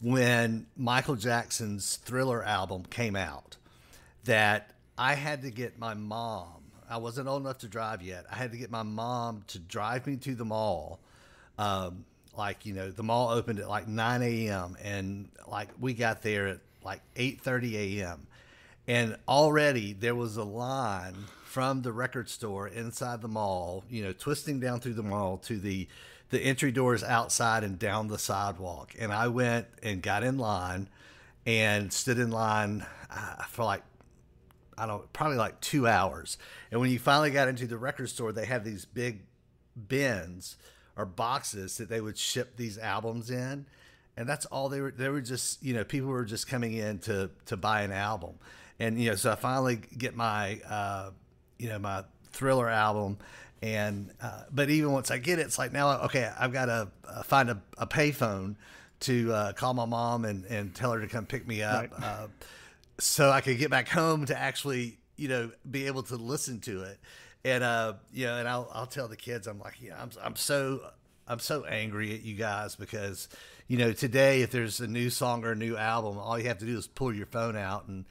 when Michael Jackson's Thriller album came out that I had to get my mom. I wasn't old enough to drive yet. I had to get my mom to drive me to the mall. Um, like you know the mall opened at like 9 a.m and like we got there at like 8.30 a.m and already there was a line from the record store inside the mall, you know, twisting down through the mall to the the entry doors outside and down the sidewalk. And I went and got in line and stood in line uh, for like I don't probably like two hours. And when you finally got into the record store, they have these big bins or boxes that they would ship these albums in. And that's all they were. They were just, you know, people were just coming in to to buy an album, and you know, so I finally get my, uh, you know, my Thriller album, and uh, but even once I get it, it's like now, okay, I've got to uh, find a, a payphone to uh, call my mom and, and tell her to come pick me up. Right. Uh, so I could get back home to actually, you know, be able to listen to it. And, uh, you know, and I'll, I'll tell the kids, I'm like, yeah, I'm, I'm so, I'm so angry at you guys because, you know, today, if there's a new song or a new album, all you have to do is pull your phone out and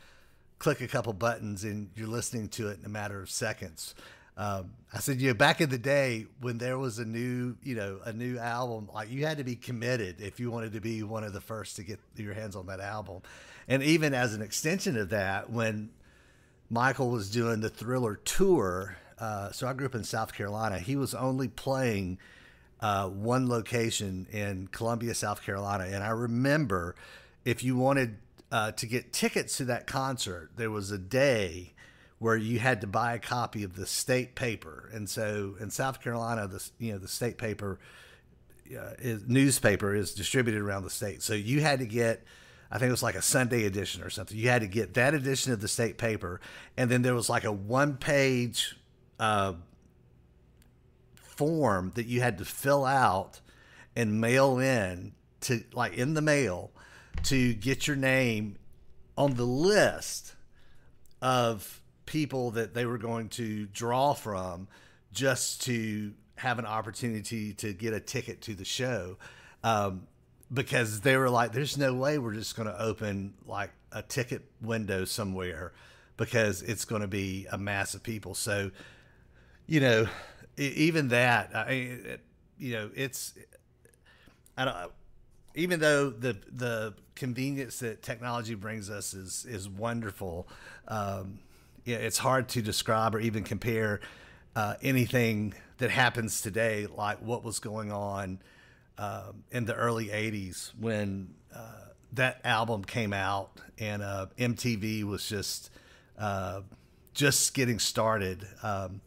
click a couple buttons and you're listening to it in a matter of seconds. Um, I said, you know, back in the day when there was a new, you know, a new album, like you had to be committed if you wanted to be one of the first to get your hands on that album. And even as an extension of that, when Michael was doing the Thriller tour, uh, so I grew up in South Carolina, he was only playing uh, one location in Columbia, South Carolina. And I remember if you wanted uh, to get tickets to that concert, there was a day where you had to buy a copy of the state paper. And so in South Carolina, the you know the state paper uh, is, newspaper is distributed around the state. So you had to get I think it was like a Sunday edition or something. You had to get that edition of the state paper, and then there was like a one page uh, form that you had to fill out and mail in to like in the mail to get your name on the list of people that they were going to draw from just to have an opportunity to get a ticket to the show. Um, because they were like, there's no way we're just going to open like a ticket window somewhere because it's going to be a mass of people. So, you know, even that, I you know, it's, I don't, even though the, the convenience that technology brings us is, is wonderful. Um, yeah, it's hard to describe or even compare uh, anything that happens today, like what was going on um, in the early '80s when uh, that album came out, and uh, MTV was just uh, just getting started. Um,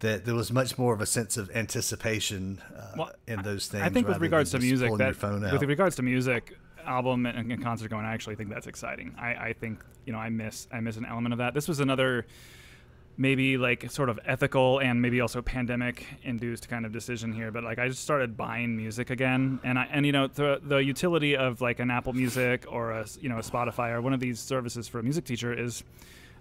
that there was much more of a sense of anticipation uh, well, in those things. I think with regards to music, that, with regards to music, album and, and concert going, I actually think that's exciting. I, I think you know I miss I miss an element of that. This was another maybe like sort of ethical and maybe also pandemic induced kind of decision here but like i just started buying music again and i and you know the the utility of like an apple music or a you know a spotify or one of these services for a music teacher is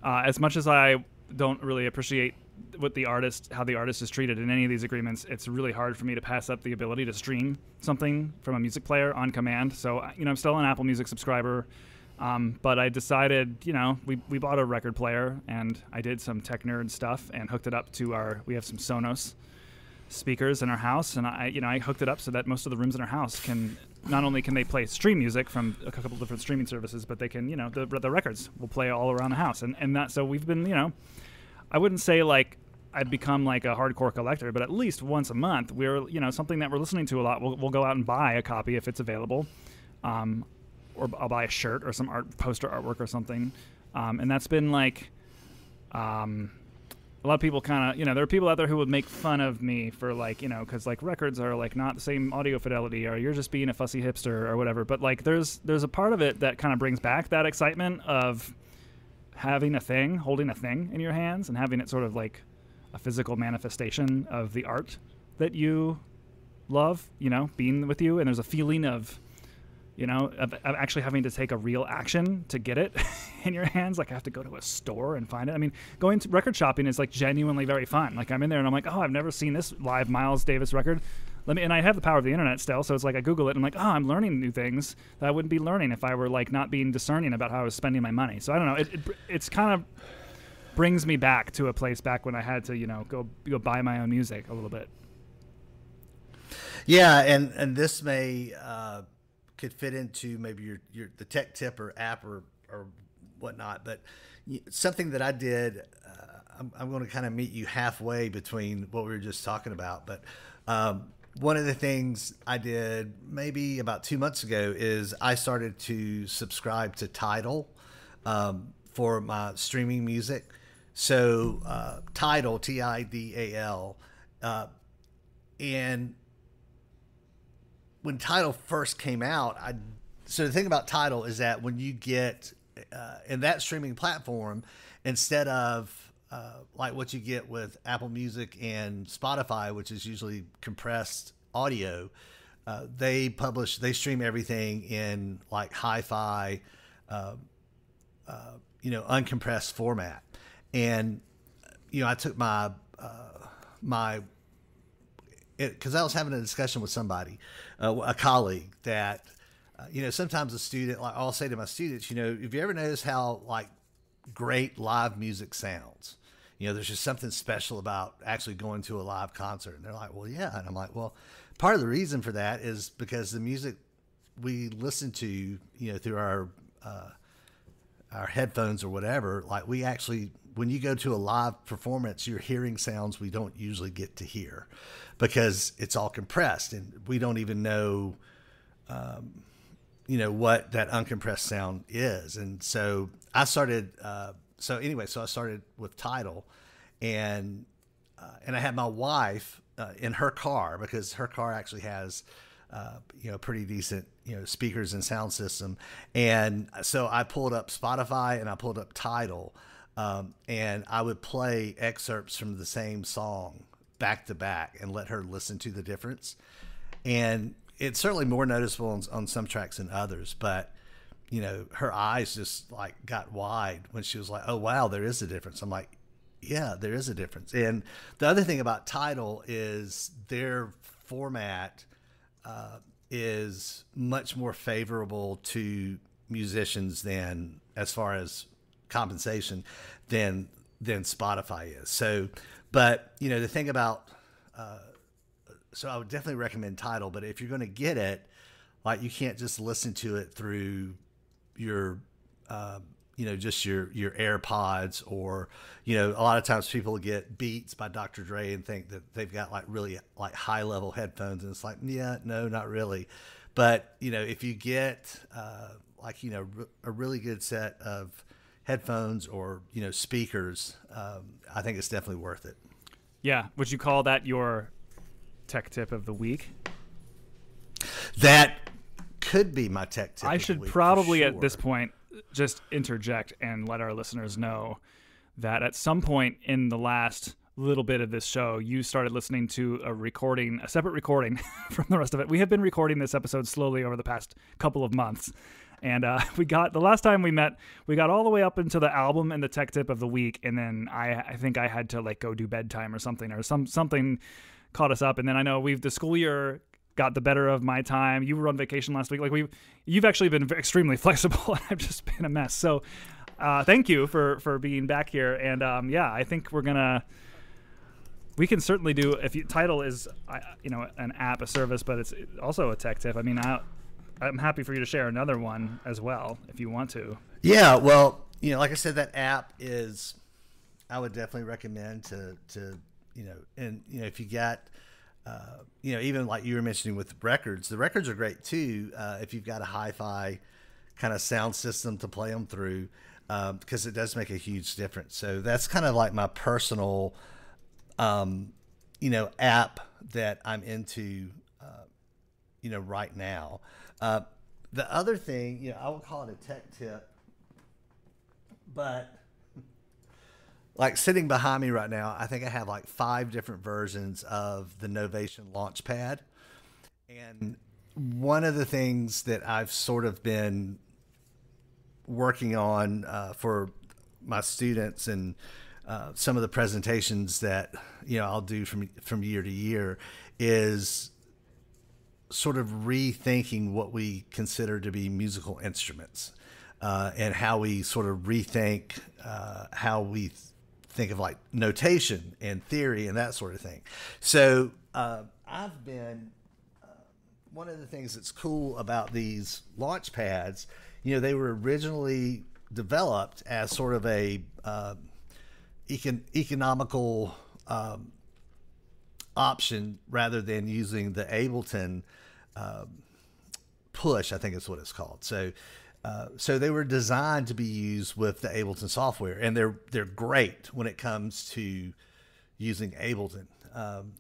uh, as much as i don't really appreciate what the artist how the artist is treated in any of these agreements it's really hard for me to pass up the ability to stream something from a music player on command so you know i'm still an apple music subscriber um, but I decided, you know, we, we bought a record player and I did some tech nerd stuff and hooked it up to our, we have some Sonos speakers in our house. And I, you know, I hooked it up so that most of the rooms in our house can, not only can they play stream music from a couple different streaming services, but they can, you know, the, the records will play all around the house. And, and that, so we've been, you know, I wouldn't say like I've become like a hardcore collector, but at least once a month, we're you know something that we're listening to a lot. We'll, we'll go out and buy a copy if it's available, um, or I'll buy a shirt or some art poster artwork or something, um, and that's been like, um, a lot of people kind of you know there are people out there who would make fun of me for like you know because like records are like not the same audio fidelity or you're just being a fussy hipster or whatever. But like there's there's a part of it that kind of brings back that excitement of having a thing, holding a thing in your hands, and having it sort of like a physical manifestation of the art that you love, you know, being with you. And there's a feeling of, you know, of, of, actually having to take a real action to get it in your hands. Like I have to go to a store and find it. I mean, going to record shopping is like genuinely very fun. Like I'm in there and I'm like, oh, I've never seen this live Miles Davis record. Let me, and I have the power of the internet still, so it's like I Google it and I'm like, oh, I'm learning new things that I wouldn't be learning if I were like not being discerning about how I was spending my money. So I don't know. It, it it's kind of brings me back to a place back when I had to, you know, go go buy my own music a little bit. Yeah, and and this may uh, could fit into maybe your your the tech tip or app or or whatnot, but something that I did. Uh, I'm, I'm going to kind of meet you halfway between what we were just talking about. But um, one of the things I did maybe about two months ago is I started to subscribe to Tidal um, for my streaming music. So uh, Tidal, T I D A L, uh, and when Tidal first came out, I so the thing about Tidal is that when you get uh, in that streaming platform, instead of uh, like what you get with Apple Music and Spotify, which is usually compressed audio, uh, they publish they stream everything in like hi-fi, uh, uh, you know, uncompressed format, and you know I took my uh, my because I was having a discussion with somebody, a colleague that uh, you know, sometimes a student, like I'll say to my students, you know, if you ever notice how like great live music sounds, you know, there's just something special about actually going to a live concert. And they're like, well, yeah. And I'm like, well, part of the reason for that is because the music we listen to, you know, through our, uh, our headphones or whatever, like we actually, when you go to a live performance, you're hearing sounds we don't usually get to hear because it's all compressed and we don't even know, um, you know what that uncompressed sound is and so i started uh, so anyway so i started with Tidal and uh, and i had my wife uh, in her car because her car actually has uh, you know pretty decent you know speakers and sound system. And so i pulled up spotify and i pulled up Tidal um, and i would play excerpts from the same song back to back and let her listen to the difference. And it's certainly more noticeable on, on some tracks than others, but you know, her eyes just like got wide when she was like, "Oh wow, there is a difference." I'm like, "Yeah, there is a difference." And the other thing about Tidal is their format uh, is much more favorable to musicians than as far as compensation than than Spotify is. So, but you know, the thing about uh, so I would definitely recommend Tidal, But if you're going to get it, like you can't just listen to it through your, uh, you know, just your your AirPods or, you know, a lot of times people get Beats by Dr. Dre and think that they've got like really like high level headphones, and it's like, yeah, no, not really. But you know, if you get uh, like you know a really good set of headphones or you know speakers, um, I think it's definitely worth it. Yeah, would you call that your tech tip of the week. That could be my tech tip. I should probably sure. at this point just interject and let our listeners know that at some point in the last little bit of this show, you started listening to a recording, a separate recording from the rest of it. We have been recording this episode slowly over the past couple of months. And uh, we got the last time we met, we got all the way up into the album and the tech tip of the week, and then I, I think I had to like go do bedtime or something or some something caught us up. And then I know we've the school year got the better of my time. You were on vacation last week. Like we, you've actually been extremely flexible, and I've just been a mess. So, uh, thank you for for being back here. And um, yeah, I think we're gonna. We can certainly do if you, Tidal is you know an app, a service, but it's also a tech tip. I mean, I, I'm happy for you to share another one as well if you want to. Yeah, well, you know, like I said, that app is. I would definitely recommend to to you know, and you know, if you got, uh, you know, even like you were mentioning with records, the records are great too. Uh, if you've got a hi-fi kind of sound system to play them through, um, because it does make a huge difference. So that's kind of like my personal, um, you know, app that I'm into, uh, you know, right now. Uh, the other thing, you know, I would call it a tech tip, but like sitting behind me right now, I think I have like five different versions of the Novation Launchpad. And one of the things that I've sort of been working on uh, for my students and uh, some of the presentations that you know I'll do from from year to year is sort of rethinking what we consider to be musical instruments uh, and how we sort of rethink uh, how we think of like notation and theory and that sort of thing. So uh, I've been uh, one of the things that's cool about these launch pads. You know, they were originally developed as sort of a uh, econ- economical um, option rather than using the Ableton um, push. I think is what it's called. So. Uh, so they were designed to be used with the Ableton software, and they're they're great when it comes to using Ableton. Um,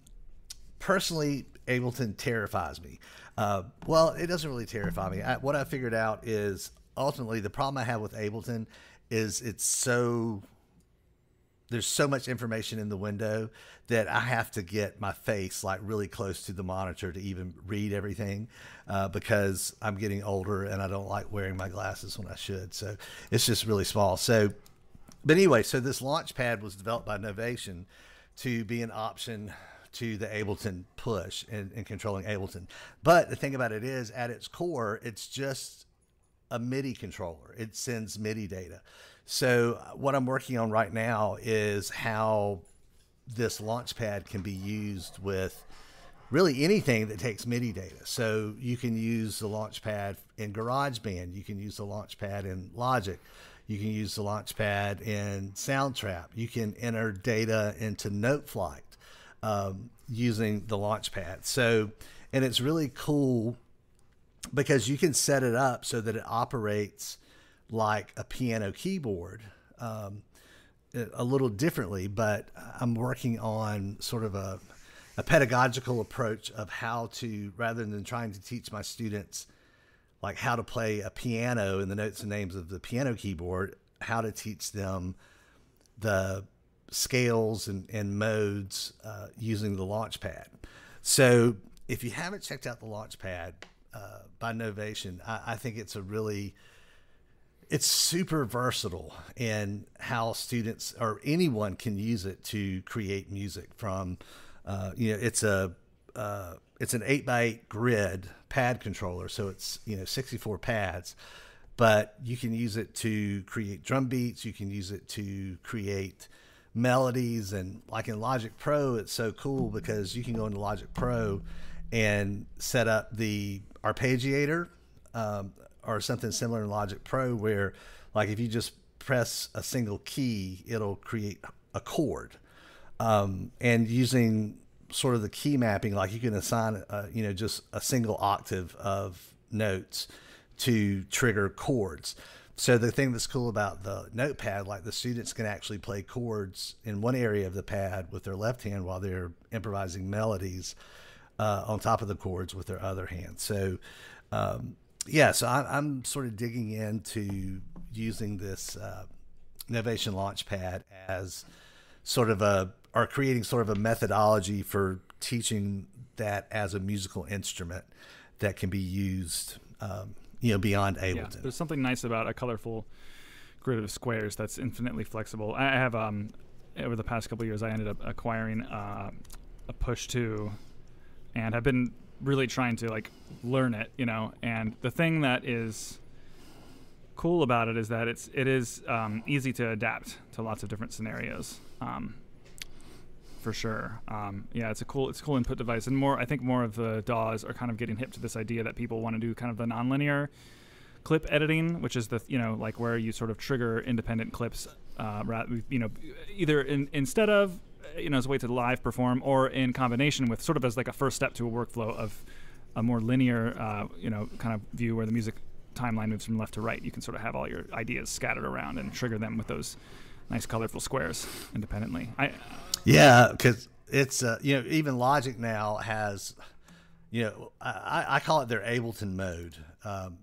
personally, Ableton terrifies me. Uh, well, it doesn't really terrify me. I, what I figured out is ultimately the problem I have with Ableton is it's so there's so much information in the window that I have to get my face like really close to the monitor to even read everything uh, because I'm getting older and I don't like wearing my glasses when I should. So it's just really small. So, but anyway, so this Launchpad was developed by Novation to be an option to the Ableton push and, and controlling Ableton. But the thing about it is, at its core, it's just a MIDI controller. It sends MIDI data. So what I'm working on right now is how this launchpad can be used with really anything that takes MIDI data. So you can use the launchpad in GarageBand, you can use the launchpad in Logic, you can use the launchpad in Soundtrap, you can enter data into Noteflight um, using the launchpad. So, and it's really cool because you can set it up so that it operates like a piano keyboard um, a little differently, but I'm working on sort of a, a pedagogical approach of how to, rather than trying to teach my students like how to play a piano and the notes and names of the piano keyboard, how to teach them the scales and, and modes uh, using the Launchpad. So if you haven't checked out the Launchpad uh, by Novation, I, I think it's a really it's super versatile in how students or anyone can use it to create music from uh, you know it's a uh, it's an 8 by 8 grid pad controller. So it's you know 64 pads but you can use it to create drum beats. You can use it to create melodies. And like in logic pro it's so cool because you can go into logic pro and set up the arpeggiator um, or something similar in Logic Pro where like if you just press a single key, it'll create a chord. Um, and using sort of the key mapping, like you can assign, uh, you know, just a single octave of notes to trigger chords. So the thing that's cool about the notepad, like the students can actually play chords in one area of the pad with their left hand while they're improvising melodies uh, on top of the chords with their other hand. So um, yeah, so I, am sort of digging into using this uh, Novation Launchpad as sort of a, or creating sort of a methodology for teaching that as a musical instrument that can be used, um, you know, beyond Ableton. Yeah, there's something nice about a colorful grid of squares that's infinitely flexible. I have, um, over the past couple years, I ended up acquiring uh, a Push 2 and have been really trying to like learn it, you know. And the thing that is cool about it is that it's it is um, easy to adapt to lots of different scenarios. Um, for sure. Um, yeah, it's a cool it's a cool input device, and more I think more of the DAWs are kind of getting hip to this idea that people want to do kind of the nonlinear clip editing, which is the you know like where you sort of trigger independent clips, uh, you know, either in, instead of you know as a way to live perform or in combination with sort of as like a first step to a workflow of a more linear uh, you know kind of view where the music timeline moves from left to right you can sort of have all your ideas scattered around and trigger them with those nice colorful squares independently. I, yeah because it's uh, you know even logic now has you know i, I call it their ableton mode. Um,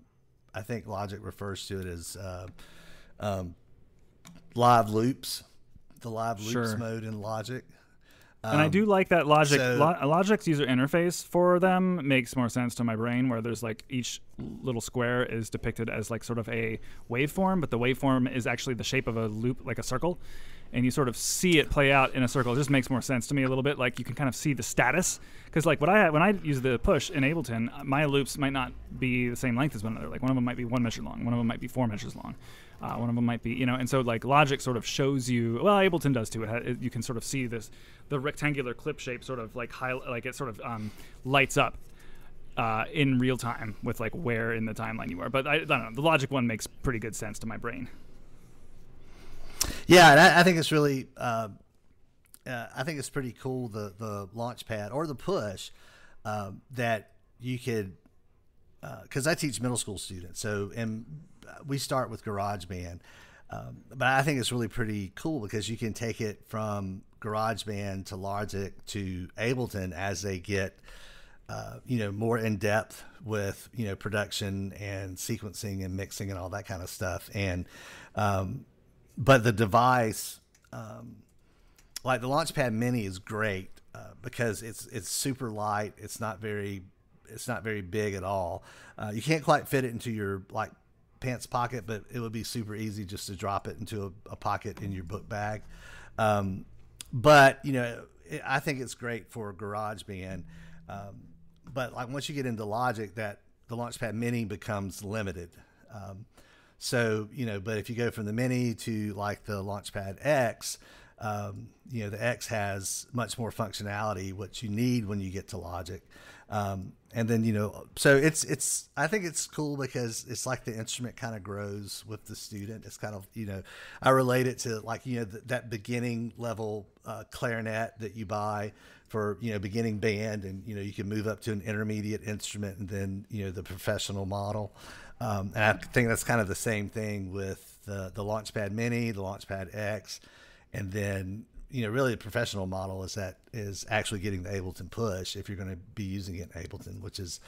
i think logic refers to it as uh, um, live loops the live loops sure. mode in Logic. Um, and I do um, like that Logic. So, Lo- Logic's user interface for them makes more sense to my brain, where there's like each little square is depicted as like sort of a waveform, but the waveform is actually the shape of a loop, like a circle, and you sort of see it play out in a circle. It just makes more sense to me a little bit. Like you can kind of see the status, because like what I when I use the push in Ableton, my loops might not be the same length as one another. Like one of them might be one measure long, one of them might be four measures long. Uh, one of them might be, you know, and so like Logic sort of shows you. Well, Ableton does too. It, ha- it you can sort of see this, the rectangular clip shape sort of like high, like it sort of um, lights up uh, in real time with like where in the timeline you are. But I, I, don't know. The Logic one makes pretty good sense to my brain. Yeah, I, I, think it's really. Uh, uh, I think it's pretty cool the the launch pad or the push um, that you could because uh, I teach middle school students. So and we start with GarageBand, um, but I think it's really pretty cool because you can take it from GarageBand to Logic to Ableton as they get. Uh, you know, more in depth with you know production and sequencing and mixing and all that kind of stuff. And um, but the device, um, like the Launchpad Mini, is great uh, because it's it's super light. It's not very it's not very big at all. Uh, you can't quite fit it into your like pants pocket, but it would be super easy just to drop it into a, a pocket in your book bag. Um, but you know, it, I think it's great for GarageBand. Um, but like once you get into Logic, that the Launchpad Mini becomes limited. Um, so you know, but if you go from the Mini to like the Launchpad X, um, you know, the X has much more functionality, what you need when you get to Logic. Um, and then you know, so it's it's I think it's cool because it's like the instrument kind of grows with the student. It's kind of you know, I relate it to like you know th- that beginning level uh, clarinet that you buy for you know beginning band, and you know you can move up to an intermediate instrument, and then you know the professional model. Um, and I think that's kind of the same thing with the the Launchpad Mini, the Launchpad X, and then you know, really the professional model is that is actually getting the Ableton push if you're going to be using it in Ableton, which is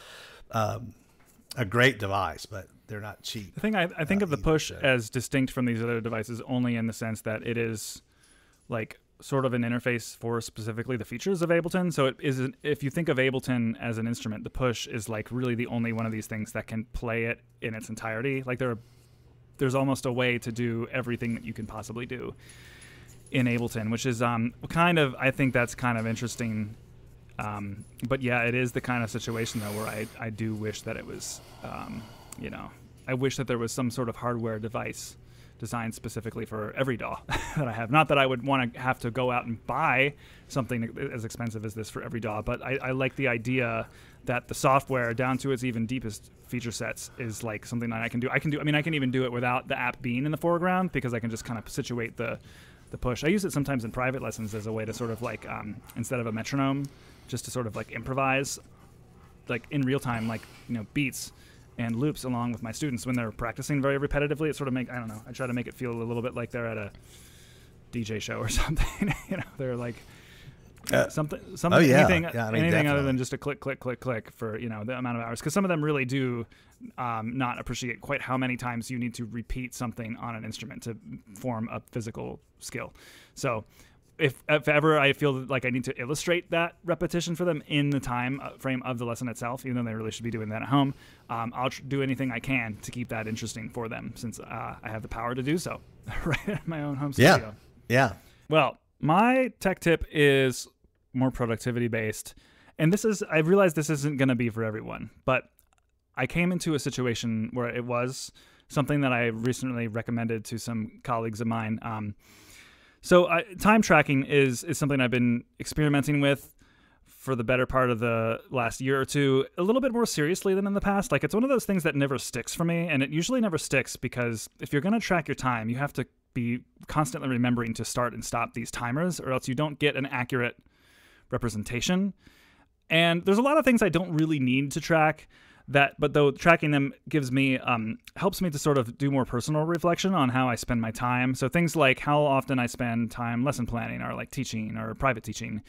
um, a great device, but they're not cheap. I think I, I think uh, of the push so. as distinct from these other devices only in the sense that it is like sort of an interface for specifically the features of Ableton. So it is if you think of Ableton as an instrument, the push is like really the only one of these things that can play it in its entirety. Like there, there's almost a way to do everything that you can possibly do in Ableton, which is um, kind of I think that's kind of interesting. Um, but yeah, it is the kind of situation though where I, I do wish that it was, um, you know, I wish that there was some sort of hardware device designed specifically for every DAW that I have. Not that I would want to have to go out and buy something as expensive as this for every DAW, but I, I like the idea that the software down to its even deepest feature sets is like something that I can do. I can do. I mean, I can even do it without the app being in the foreground because I can just kind of situate the the push. I use it sometimes in private lessons as a way to sort of like um, instead of a metronome, just to sort of like improvise, like in real time, like you know beats and loops along with my students when they're practicing very repetitively. It sort of make I don't know. I try to make it feel a little bit like they're at a DJ show or something. you know, they're like uh, something, something, oh, yeah. anything, yeah, I mean, anything definitely. other than just a click, click, click, click for you know the amount of hours. Because some of them really do um, not appreciate quite how many times you need to repeat something on an instrument to form a physical skill. So. If, if ever I feel like I need to illustrate that repetition for them in the time uh, frame of the lesson itself, even though they really should be doing that at home, um, I'll tr- do anything I can to keep that interesting for them since uh, I have the power to do so right at my own home studio. Yeah. Yeah. Well, my tech tip is more productivity based. And this is, I realize this isn't going to be for everyone, but I came into a situation where it was something that I recently recommended to some colleagues of mine. Um, so time tracking is is something I've been experimenting with for the better part of the last year or two, a little bit more seriously than in the past. Like it's one of those things that never sticks for me, and it usually never sticks because if you're going to track your time, you have to be constantly remembering to start and stop these timers, or else you don't get an accurate representation. And there's a lot of things I don't really need to track that but though tracking them gives me um, helps me to sort of do more personal reflection on how i spend my time. So things like how often i spend time lesson planning or like teaching or private teaching.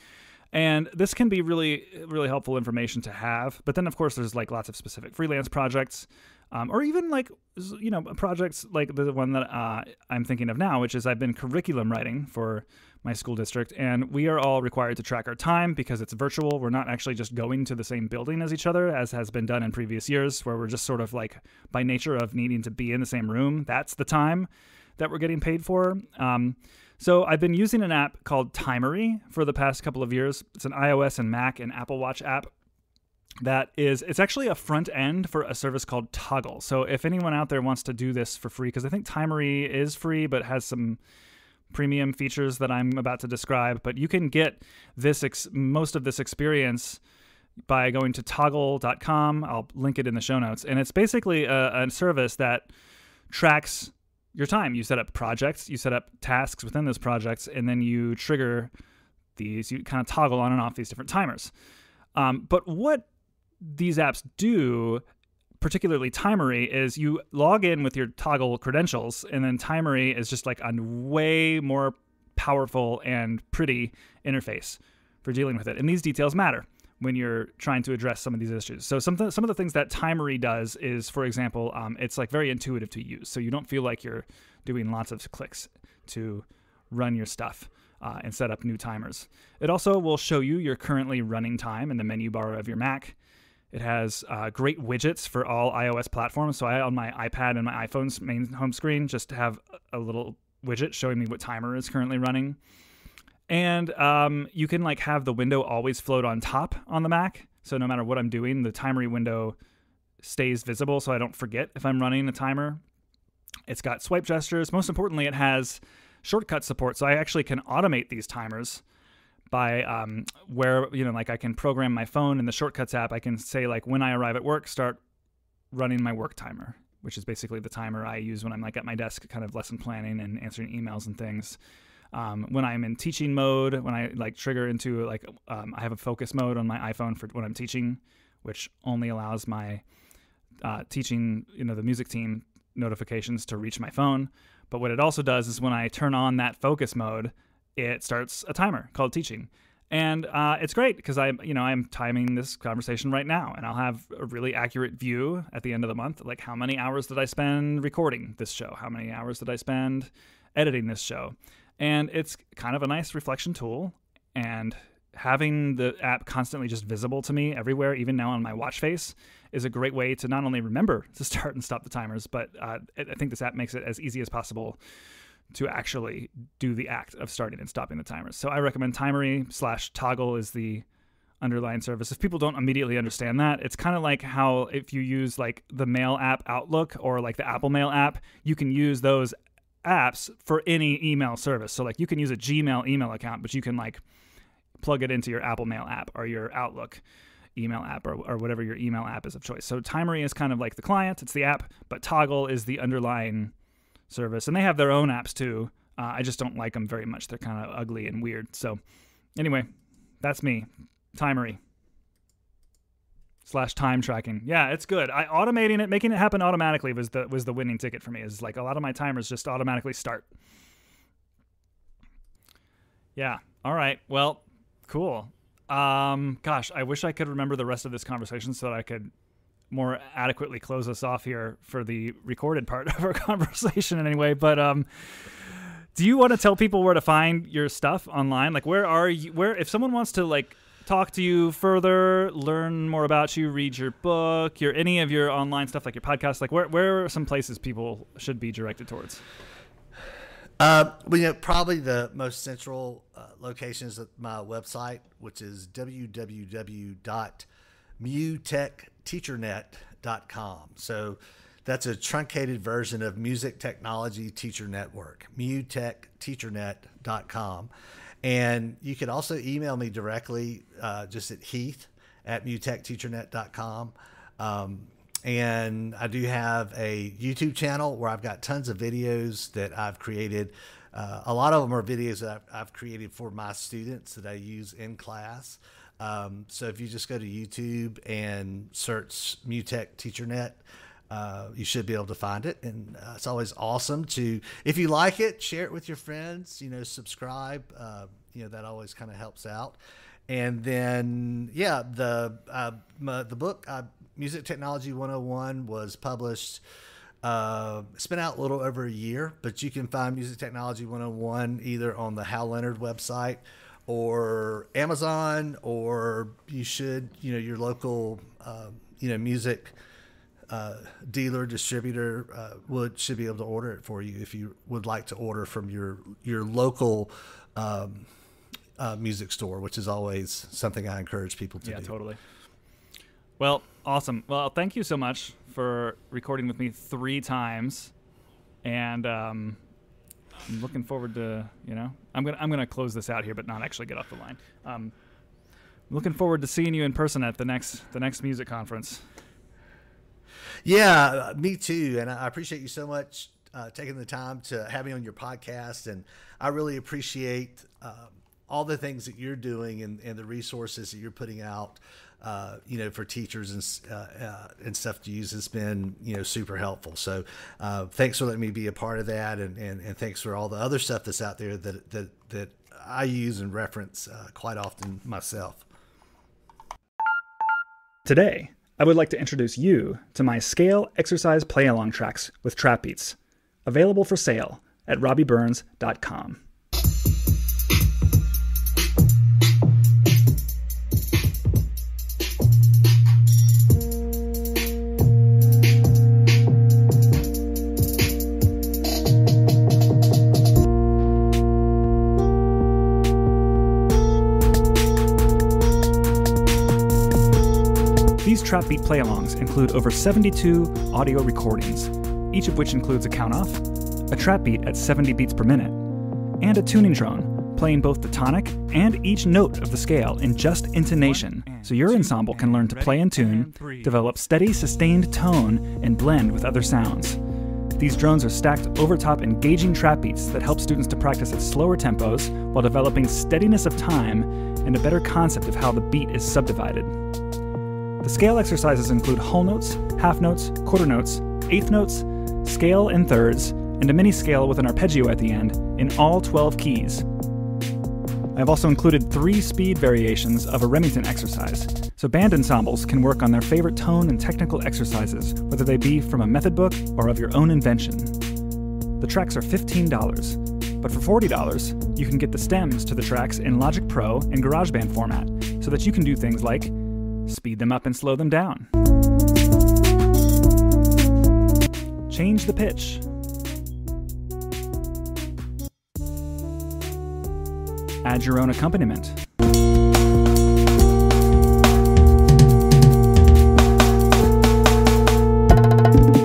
And this can be really really helpful information to have. But then of course there's like lots of specific freelance projects um, or even like you know projects like the one that uh, i'm thinking of now which is i've been curriculum writing for my school district, and we are all required to track our time because it's virtual. We're not actually just going to the same building as each other, as has been done in previous years, where we're just sort of like by nature of needing to be in the same room. That's the time that we're getting paid for. Um, so I've been using an app called Timery for the past couple of years. It's an iOS and Mac and Apple Watch app that is it's actually a front end for a service called Toggl. So if anyone out there wants to do this for free because I think Timery is free but has some premium features that I'm about to describe, but you can get this most of this experience by going to toggl.com. I'll link it in the show notes. And it's basically a, a service that tracks your time. You set up projects, you set up tasks within those projects, and then you trigger these. You kind of toggle on and off these different timers. Um, but what these apps do, particularly Timery, is you log in with your Toggl credentials, and then Timery is just like a way more powerful and pretty interface for dealing with it. And these details matter when you're trying to address some of these issues. So some th- some of the things that Timery does is, for example, um, it's like very intuitive to use. So you don't feel like you're doing lots of clicks to run your stuff uh, and set up new timers. It also will show you your currently running time in the menu bar of your Mac. It has uh, great widgets for all iOS platforms. So I on my iPad and my iPhone's main home screen just have a little widget showing me what timer is currently running and um, you can like have the window always float on top on the Mac. So no matter what I'm doing, the Timery window stays visible, so I don't forget if I'm running a timer. It's got swipe gestures. Most importantly, it has shortcut support, so I actually can automate these timers by um, where you know like I can program my phone in the shortcuts app. I can say like when I arrive at work, start running my work timer, which is basically the timer I use when I'm like at my desk, kind of lesson planning and answering emails and things um, when I'm in teaching mode, when I like trigger into like um, I have a focus mode on my iPhone for when I'm teaching, which only allows my uh, teaching, you know, the music team notifications to reach my phone. But what it also does is when I turn on that focus mode, it starts a timer called teaching. And uh, it's great because I'm, you know, I'm timing this conversation right now, and I'll have a really accurate view at the end of the month, like how many hours did I spend recording this show, how many hours did I spend editing this show, and it's kind of a nice reflection tool. And having the app constantly just visible to me everywhere, even now on my watch face, is a great way to not only remember to start and stop the timers, but uh, I think this app makes it as easy as possible to actually do the act of starting and stopping the timers. So I recommend Timery slash Toggl is the underlying service. If people don't immediately understand that, it's kind of like how if you use like the mail app Outlook or like the Apple Mail app, you can use those apps for any email service. So like you can use a Gmail email account, but you can like plug it into your Apple Mail app or your Outlook email app or, or whatever your email app is of choice. So Timery is kind of like the client, it's the app, but Toggl is the underlying service. And they have their own apps too. Uh, I just don't like them very much. They're kind of ugly and weird. So anyway, that's me. Timery slash time tracking. Yeah, it's good. I automating it, making it happen automatically was the was the winning ticket for me. Is like a lot of my timers just automatically start. Yeah. All right. Well, cool. Um, gosh, I wish I could remember the rest of this conversation so that I could more adequately close us off here for the recorded part of our conversation anyway. But um, do you want to tell people where to find your stuff online? Like, where are you? Where if someone wants to like talk to you further, learn more about you, read your book, your any of your online stuff like your podcast, like where where are some places people should be directed towards? Uh, well, you know, probably the most central uh, location is my website, which is www.mutechteachernet.com. So that's a truncated version of Music Technology Teacher Network, mutechteachernet.com. And you can also email me directly uh, just at heath at mutechteachernet.com. Um, and I do have a YouTube channel where I've got tons of videos that I've created. Uh, a lot of them are videos that I've, I've, created for my students that I use in class. Um, so if you just go to YouTube and search Mutech TeacherNet, uh, you should be able to find it. And uh, it's always awesome to, if you like it, share it with your friends, you know, subscribe. Uh, you know, that always kind of helps out. And then, yeah, the, uh, my, the book, uh, Music Technology 101 was published. Uh, it's been out a little over a year, but you can find Music Technology 101 either on the Hal Leonard website or Amazon, or you should, you know, your local, you know, music uh, dealer distributor uh, would should be able to order it for you if you would like to order from your your local um, uh, music store, which is always something I encourage people to yeah, do. Yeah, totally. Well, awesome. Well, thank you so much for recording with me three times, and um, I'm looking forward to you know I'm gonna I'm gonna close this out here, but not actually get off the line. Um, looking forward to seeing you in person at the next the next music conference. Yeah, me too. And I appreciate you so much uh, taking the time to have me on your podcast, and I really appreciate um, all the things that you're doing and, and the resources that you're putting out. Uh, you know, for teachers and uh, uh, and stuff to use has been you know super helpful. So uh, thanks for letting me be a part of that, and, and, and thanks for all the other stuff that's out there that that that I use and reference uh, quite often myself. Today, I would like to introduce you to my scale exercise play along tracks with trap beats, available for sale at robbyburns.com. trap beat play alongs include over 72 audio recordings, each of which includes a count off, a trap beat at 70 beats per minute, and a tuning drone playing both the tonic and each note of the scale in just intonation, so your ensemble can learn to play in tune, develop steady, sustained tone, and blend with other sounds. These drones are stacked over top engaging trap beats that help students to practice at slower tempos while developing steadiness of time and a better concept of how the beat is subdivided. The scale exercises include whole notes, half notes, quarter notes, eighth notes, scale and thirds, and a mini scale with an arpeggio at the end in all 12 keys. I've also included three speed variations of a Remington exercise, so band ensembles can work on their favorite tone and technical exercises, whether they be from a method book or of your own invention. The tracks are $15, but for $40, you can get the stems to the tracks in Logic Pro and GarageBand format, so that you can do things like speed them up and slow them down. Change the pitch. Add your own accompaniment.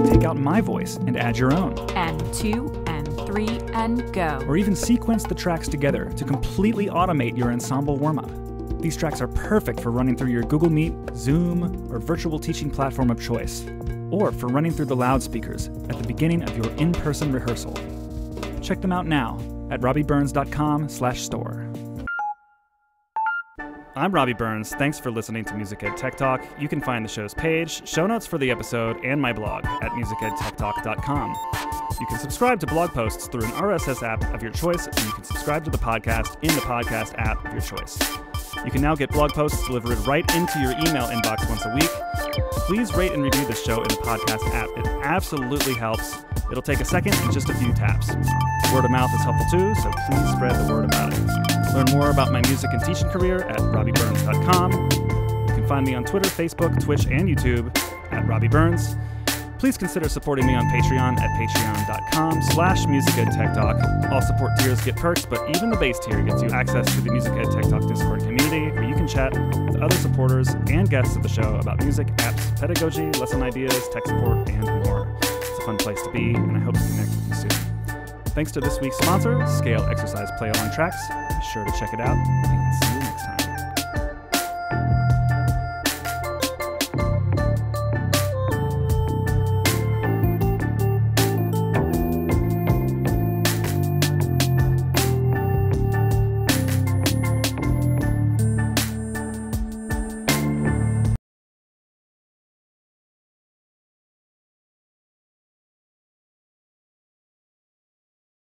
Take out my voice and add your own. and two and three and go. Or even sequence the tracks together to completely automate your ensemble warm up. These tracks are perfect for running through your Google Meet, Zoom, or virtual teaching platform of choice, or for running through the loudspeakers at the beginning of your in-person rehearsal. Check them out now at robbyburns.com/store. I'm Robby Burns. Thanks for listening to Music Ed Tech Talk. You can find the show's page, show notes for the episode, and my blog at musicedtechtalk.com. You can subscribe to blog posts through an RSS app of your choice, and you can subscribe to the podcast in the podcast app of your choice. You can now get blog posts delivered right into your email inbox once a week. Please rate and review this show in the podcast app. It absolutely helps. It'll take a second and just a few taps. Word of mouth is helpful too, so please spread the word about it. Learn more about my music and teaching career at robbyburns.com. You can find me on Twitter, Facebook, Twitch, and YouTube at Robby Burns. Please consider supporting me on Patreon at patreon.com slash musicedtechtalk. All support tiers get perks, but even the base tier gets you access to the Music Ed Tech Talk Discord community where you can chat with other supporters and guests of the show about music, apps, pedagogy, lesson ideas, tech support, and more. It's a fun place to be, and I hope to connect with you soon. Thanks to this week's sponsor, Scale Exercise Play Along Tracks. Be sure to check it out.